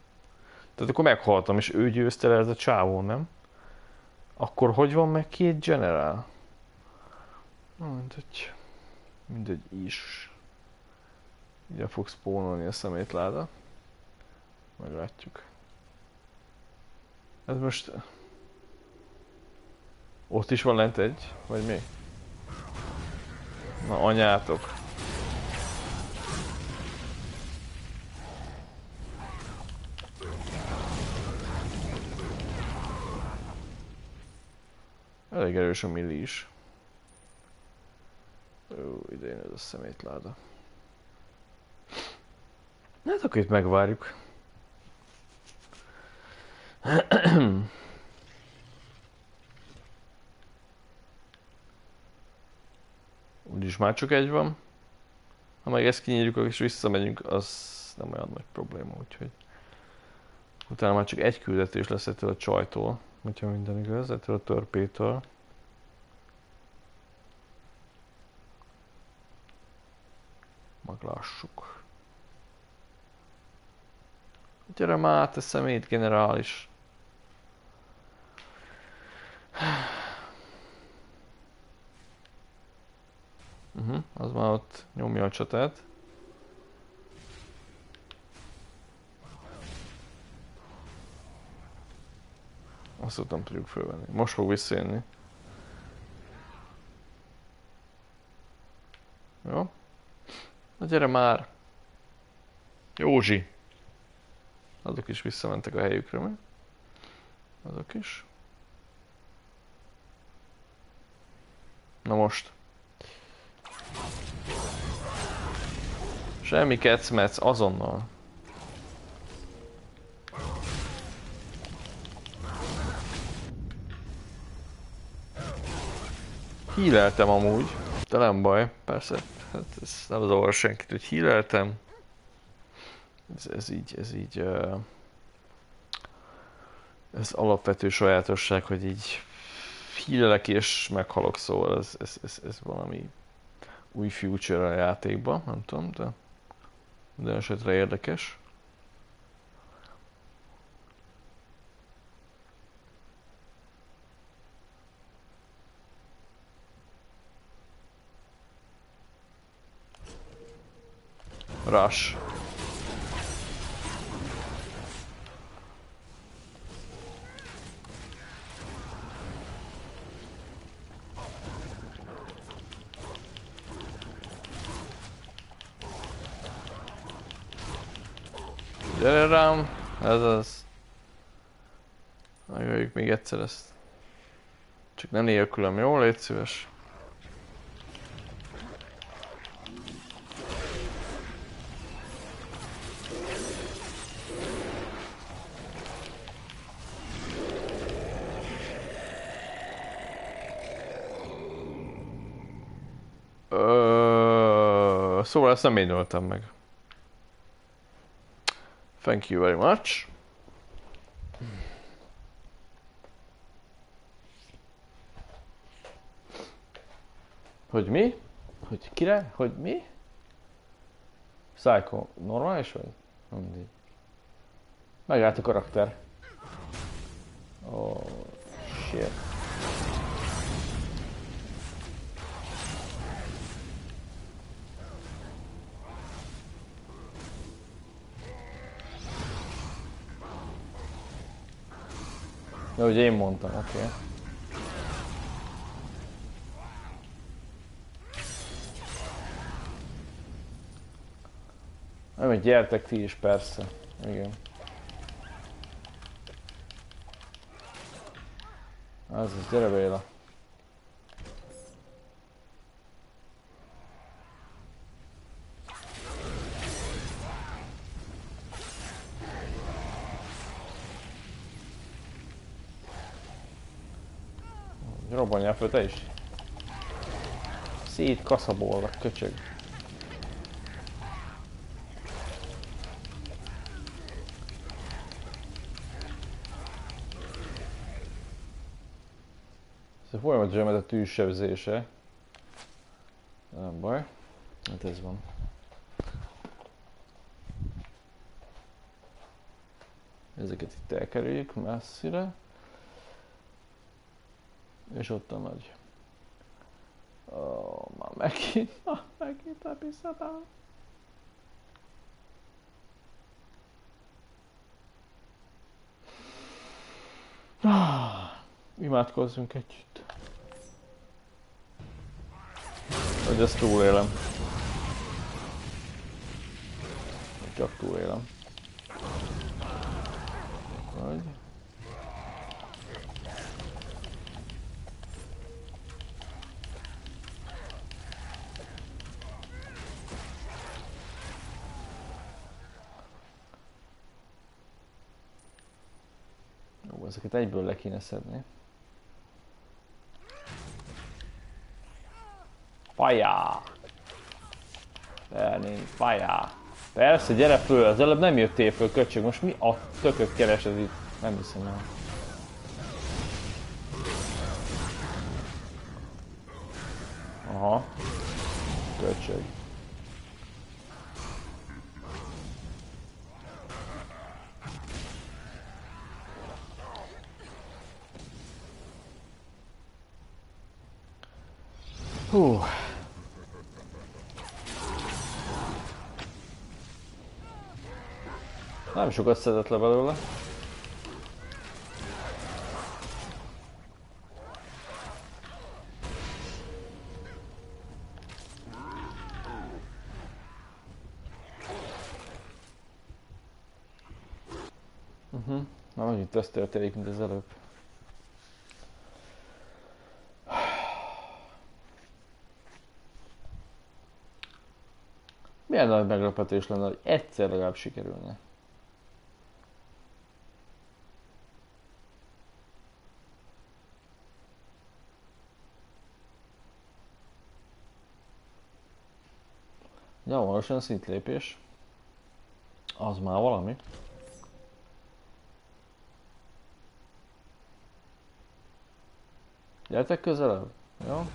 Tehát akkor meghaltam, és ő győzte le ez a csávó, nem? Akkor hogy van meg két generál? Mindegy. Mindegy is. Ide fog spónolni a szemétláda. Meglátjuk. Ez most... Ott is van lent egy? Vagy mi? Na anyátok. Elég erős a milli is. Ó, ide jön ez a szemétláda. Hát akkor itt megvárjuk. Úgyis már csak egy van. Ha meg ezt kinyírjuk és visszamegyünk, az nem olyan nagy probléma, úgyhogy utána már csak egy küldetés lesz ettől a csajtól, hogyha minden igaz, ettől a törpétől. Meglássuk. Gyere már, te szemét generális. Uh-huh, az már ott nyomja a csatát. Azt ott nem tudjuk fölvenni. Most fog visszajönni. Jó. Na gyere már! Józsi! Azok is visszamentek a helyükre, mi? Azok is. Na most. Semmi kecmec, azonnal. Híleltem amúgy, de nem baj, persze, hát ez nem zavar senkit, hogy híleltem. Ez, ez így, ez így, ez alapvető sajátosság, hogy így hílelek és meghalok, szóval ez, ez, ez, ez valami új future a játékban, nem tudom, de de esetre érdekes. Rush. Gyere rám, ez az. Megöljük még egyszer ezt. Csak ne nélkülem, jó? Légy szíves. Szóval ezt nem én öltem meg. Thank you very much. Hogy mi? Hogy kire? Hogy mi? Psycho, normális vagy? Nem mindegy. Megállt a karakter. Oh, shit. De hogy én mondtam, oké. Okay. Nem, hogy gyertek ti is, persze. Igen. Az, az, gyere Béla. Föl te is. Szét kaszabolva, köcsög. Ez folyamatosan a tűzsebzése. Nem baj. Hát ez van. Ezeket itt elkerüljük messzire. És ott a nagy. Oh, már megint, már megint episzabál. Ah, imádkozzunk együtt. Hogy ezt túlélem. Csak túlélem. Vagy. Ó, ezeket egyből le kéne szedni. Fire! Bernin, fire! Persze, gyere föl, az előbb nem jöttél föl, köcsög, most mi a tökök keresed itt? Nem hiszem el. Aha. Köcsög. Nem sokat szedett le belőle. Uh-huh. Na, megint ez történik, mint az előbb. Milyen nagy meglepetés lenne, hogy egyszer legalább sikerülne. Valósan szintlépés. Az már valami. Gyertek közelebb. Jó?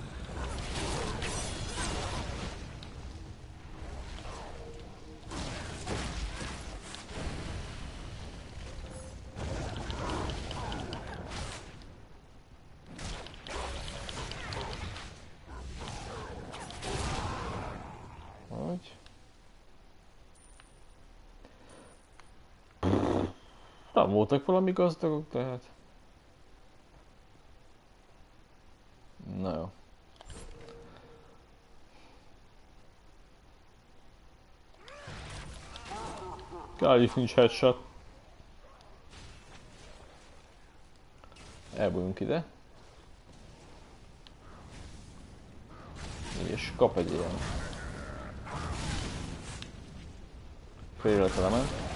Nem voltak valami gazdagok, tehát. Na jó. Kár is nincs headshot. Elbújunk ide. És kap egy ilyen. Fél lement.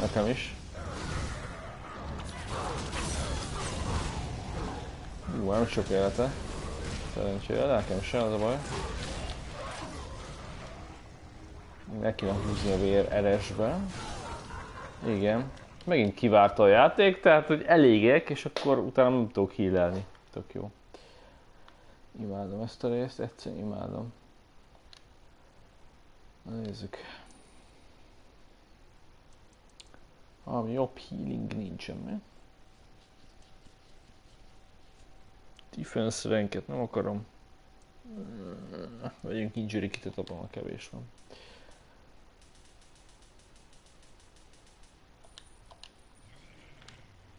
Nekem is. Ú, nem sok élete. Szerencsére, nekem sem az a baj. Neki van húzni a vér eresbe. Igen. Megint kivárta a játék, tehát hogy elégek, és akkor utána nem tudok hílelni. Tök jó. Imádom ezt a részt, egyszerűen imádom. Na nézzük. Valami jobb healing nincsen, mi? Defense ranket nem akarom. Vegyünk injury kitet, abban a kevés van.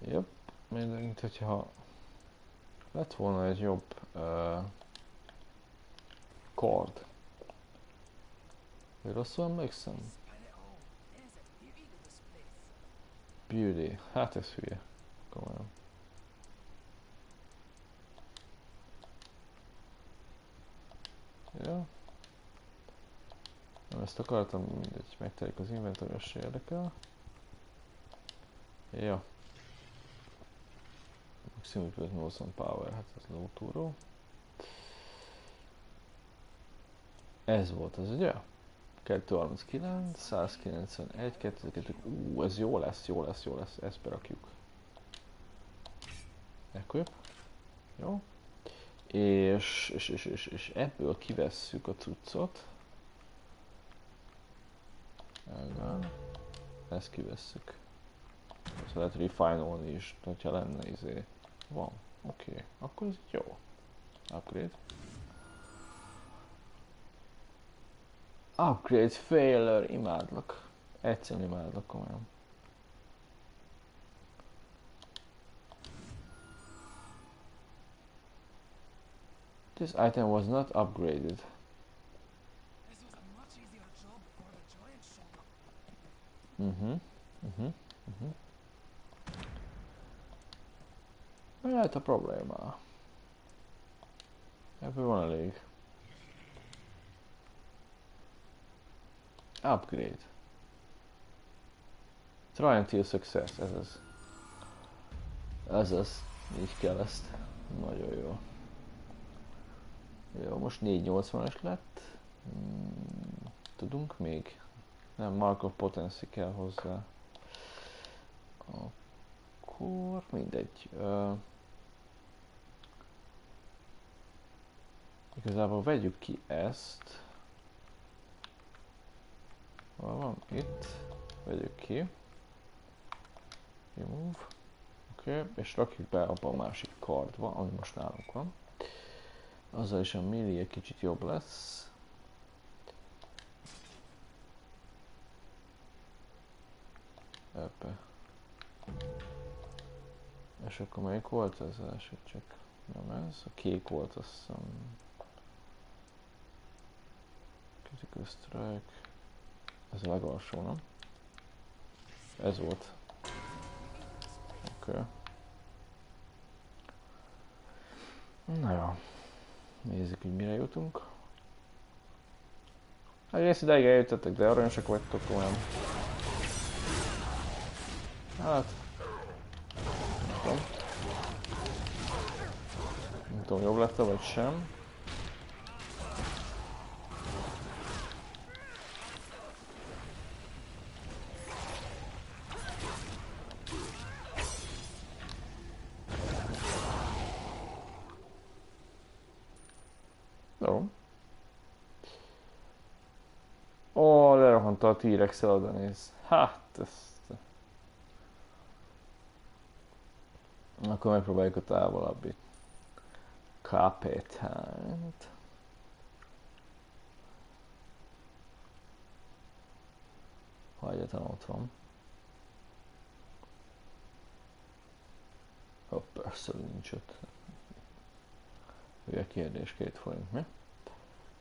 Jobb, mint hogyha lett volna egy jobb uh, kard. Vagy rosszul emlékszem? Spend it all. There's a beauty to this place. Beauty. Hát ez hülye. Komolyan. Jó. Nem ezt akartam, mindegy, megtelik az inventory, se érdekel. Ja. Maximum plus 80 power, hát ez low túró. Ez volt az, ugye? 239, 191, 202, ú, ez jó lesz, jó lesz, jó lesz, ezt berakjuk. Equip. Jó. És, és, és, és, és ebből kivesszük a cuccot. Igen. Ezt kivesszük. Ezt lehet refine is, hogyha lenne izé. Van. Oké, okay. akkor ez jó. Upgrade. Upgrade failure, imádlak. Egyszerűen imádlak komolyan. This item was not upgraded. This was a much easier job before the giants showed up. Mhm, mhm, mhm. Mi lehet a probléma? Ebből van elég. Upgrade. Try until success, ez az. Ez az. Így kell ezt. Nagyon jó. Jó, most 480-as lett. Hmm, tudunk még? Nem, Mark of Potency kell hozzá. Akkor mindegy. Uh, igazából vegyük ki ezt. Hol van? Itt. Vegyük ki. Remove. Oké, okay. és rakjuk be abba a másik kardba, ami most nálunk van. Azzal is a milli egy kicsit jobb lesz. Ebbe. És akkor melyik volt ez első csak? Nem ez, a kék volt azt hiszem. Critical Strike. Ez a legalsó, nem? Ez volt. Oké. Na jó. Nézzük, hogy mire jutunk. Egész ideig eljutottatok, de aranyosak vagytok olyan. Hát... Nem tudom. Nem tudom, jobb lett vagy sem. A T-rex oda néz. Hát, ezt... Akkor megpróbáljuk a távolabbit. Kapitányt. Ha egyetlen ott van. Hopp, persze, nincs ott. Hülye kérdés, két forint, mi?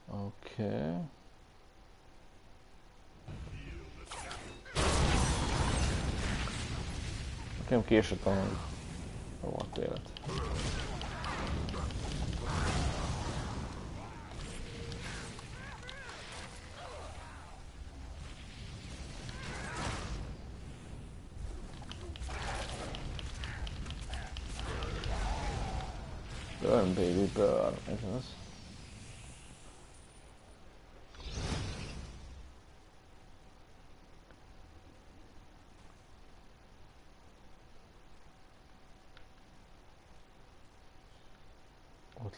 Oké. Okay. Nekem késett a rohadt élet. Burn, baby, burn. Ez az.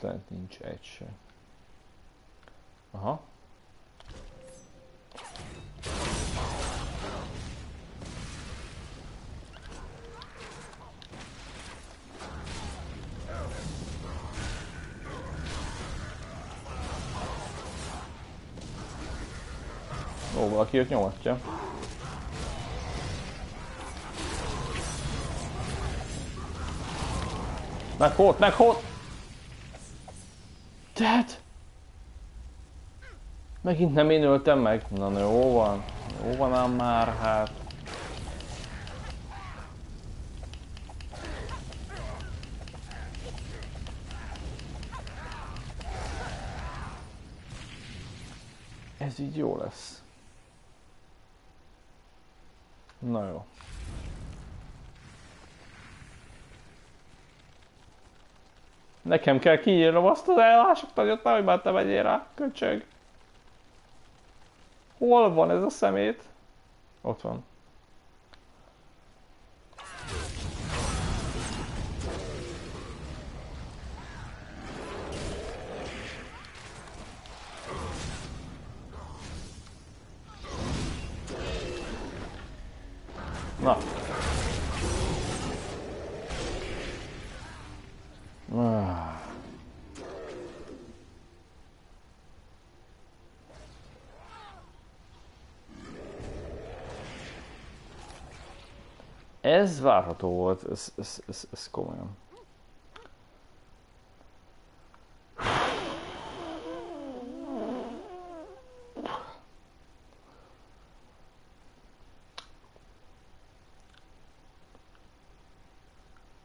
Lent nincs egy se. Aha. Ó, valaki őt nyomatja. Meghót, meghót! Tehát... Megint nem én öltem meg? Na, jó van. Jó van ám már, hát. Ez így jó lesz. Na jó. Nekem kell kiírnom azt az ellások nagyot, nehogy már te vegyél rá, köcsög. Hol van ez a szemét? Ott van. Ez várható volt, ez, ez, ez, ez komolyan.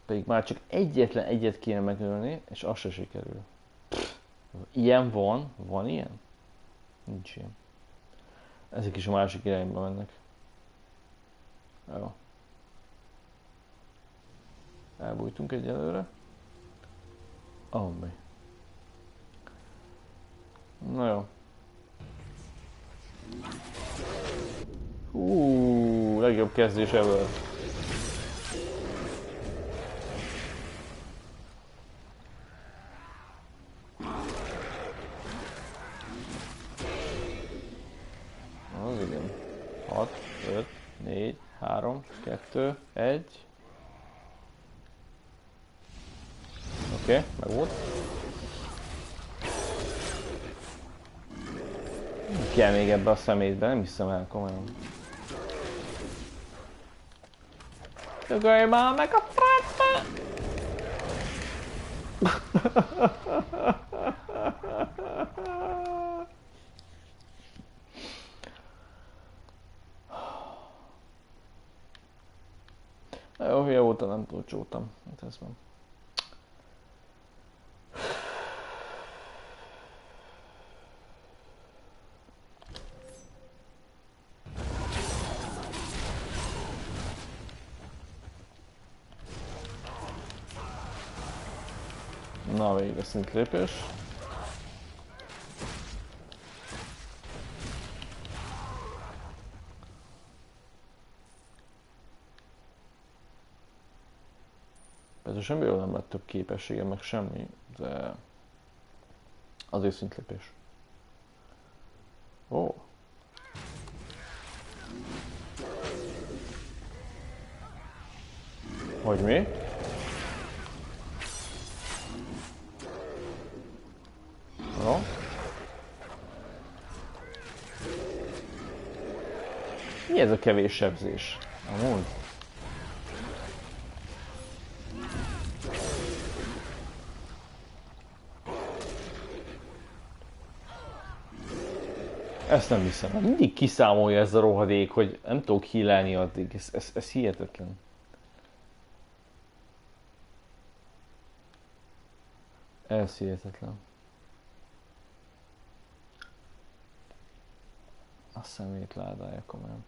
Pedig már csak egyetlen egyet kéne megölni, és az se sikerül. Ilyen van? Van ilyen? Nincs ilyen. Ezek is a másik irányba mennek. Jó. Elbújtunk egyelőre. Ambi. Na jó. Hú, legjobb kezdés ever. Az igen. 6, 5, 4, 3, 2, 1. Oké, okay, meg volt. Kell még ebbe a szemétbe, nem hiszem el komolyan. Dögölj már meg a francba! Jó, hülye voltam, nem túlcsúltam. Hát ez van. szint lépés. Persze semmiről nem lett több képessége, meg semmi, de azért szintlépés. Ó. Hogy mi? Jó. Mi ez a kevés sebzés? Amúgy? Ezt nem hiszem. Mindig kiszámolja ez a rohadék, hogy nem tudok hílelni addig. Ez, ez, ez hihetetlen. Ez hihetetlen. A szemét ládája komolyan.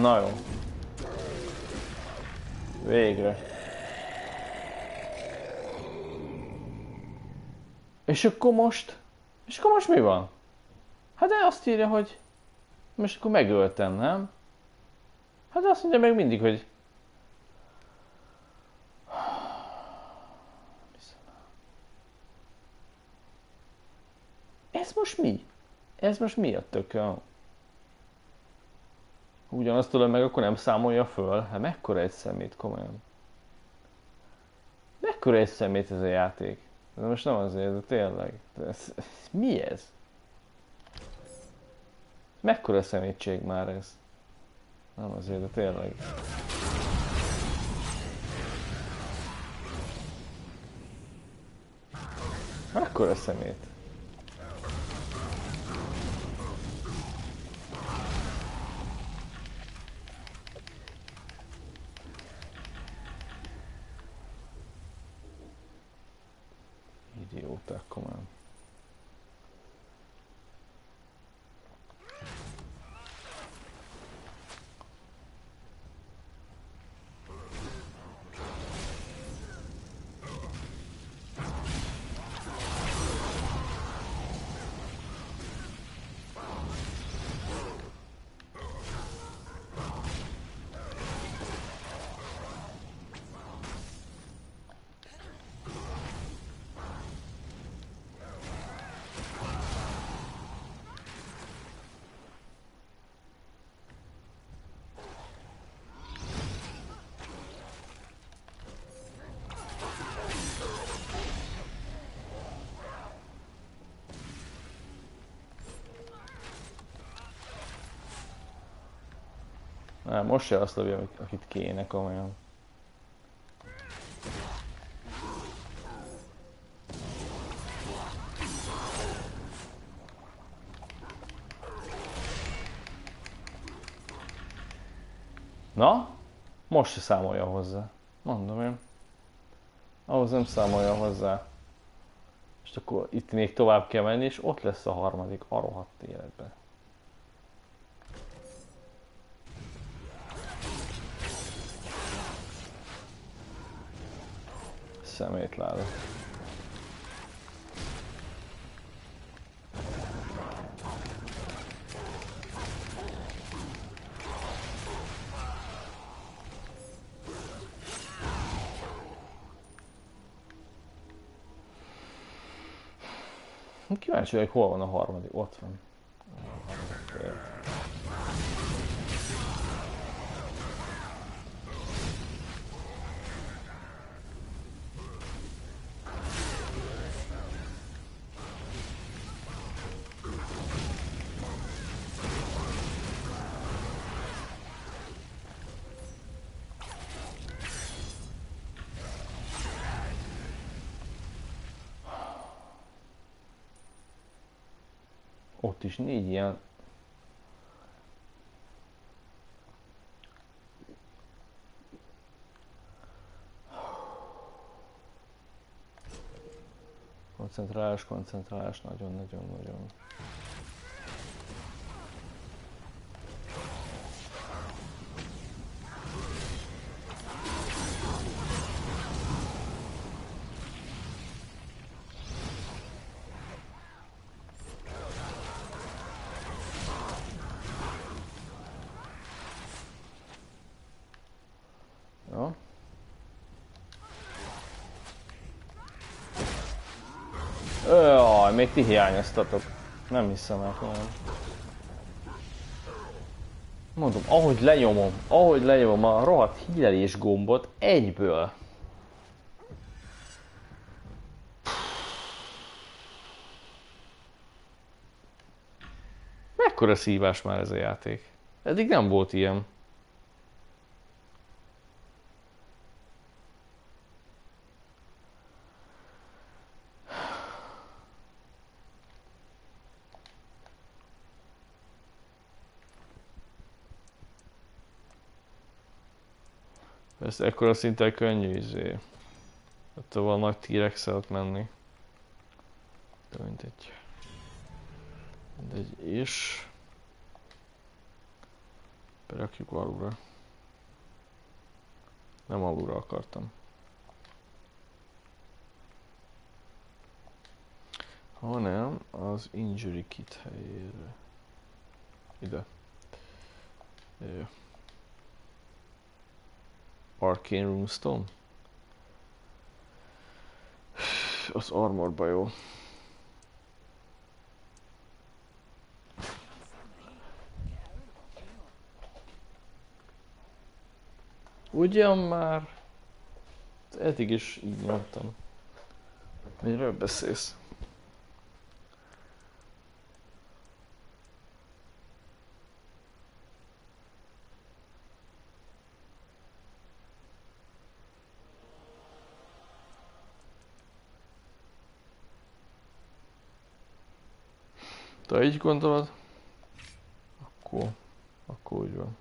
Na jó. Végre. És akkor most? És akkor most mi van? Hát de azt írja, hogy most akkor megöltem, nem? Hát azt mondja meg mindig, hogy Ez most mi? Ez most mi a tököm? Ugyanazt tudom meg, akkor nem számolja föl. Hát mekkora egy szemét, komolyan. Mekkora egy szemét ez a játék? De most nem azért, de tényleg. De ez, ez, mi ez? Mekkora szemétség már ez? Nem azért, de tényleg. Mekkora szemét? Idióták, komolyan. Nem, most se azt lövje, akit kéne komolyan. Na? Most se számolja hozzá. Mondom én. Ahhoz nem számolja hozzá. És akkor itt még tovább kell menni, és ott lesz a harmadik, a rohadt életben. Szemétláda. Kíváncsi vagyok, hol van a harmadik. Ott van. 是那一样。Koncentrálás, koncentrálás, nagyon-nagyon-nagyon. Ti hiányoztatok. Nem hiszem el, nem. Mondom, ahogy lenyomom, ahogy lenyomom a rohadt hílelés gombot egyből. Mekkora szívás már ez a játék? Eddig nem volt ilyen. Ez ekkora szinten könnyű izé. Ott a van nagy T-rex ott menni. De mindegy. Mindegy, és... Berakjuk alulra. Nem alulra akartam. Hanem az injury kit helyére. Ide. Jó. Arcane Runestone? Az armorba jó. Ugyan már? Eddig is így mondtam. Miről beszélsz? Te így gondolod? Akkor, akkor úgy van.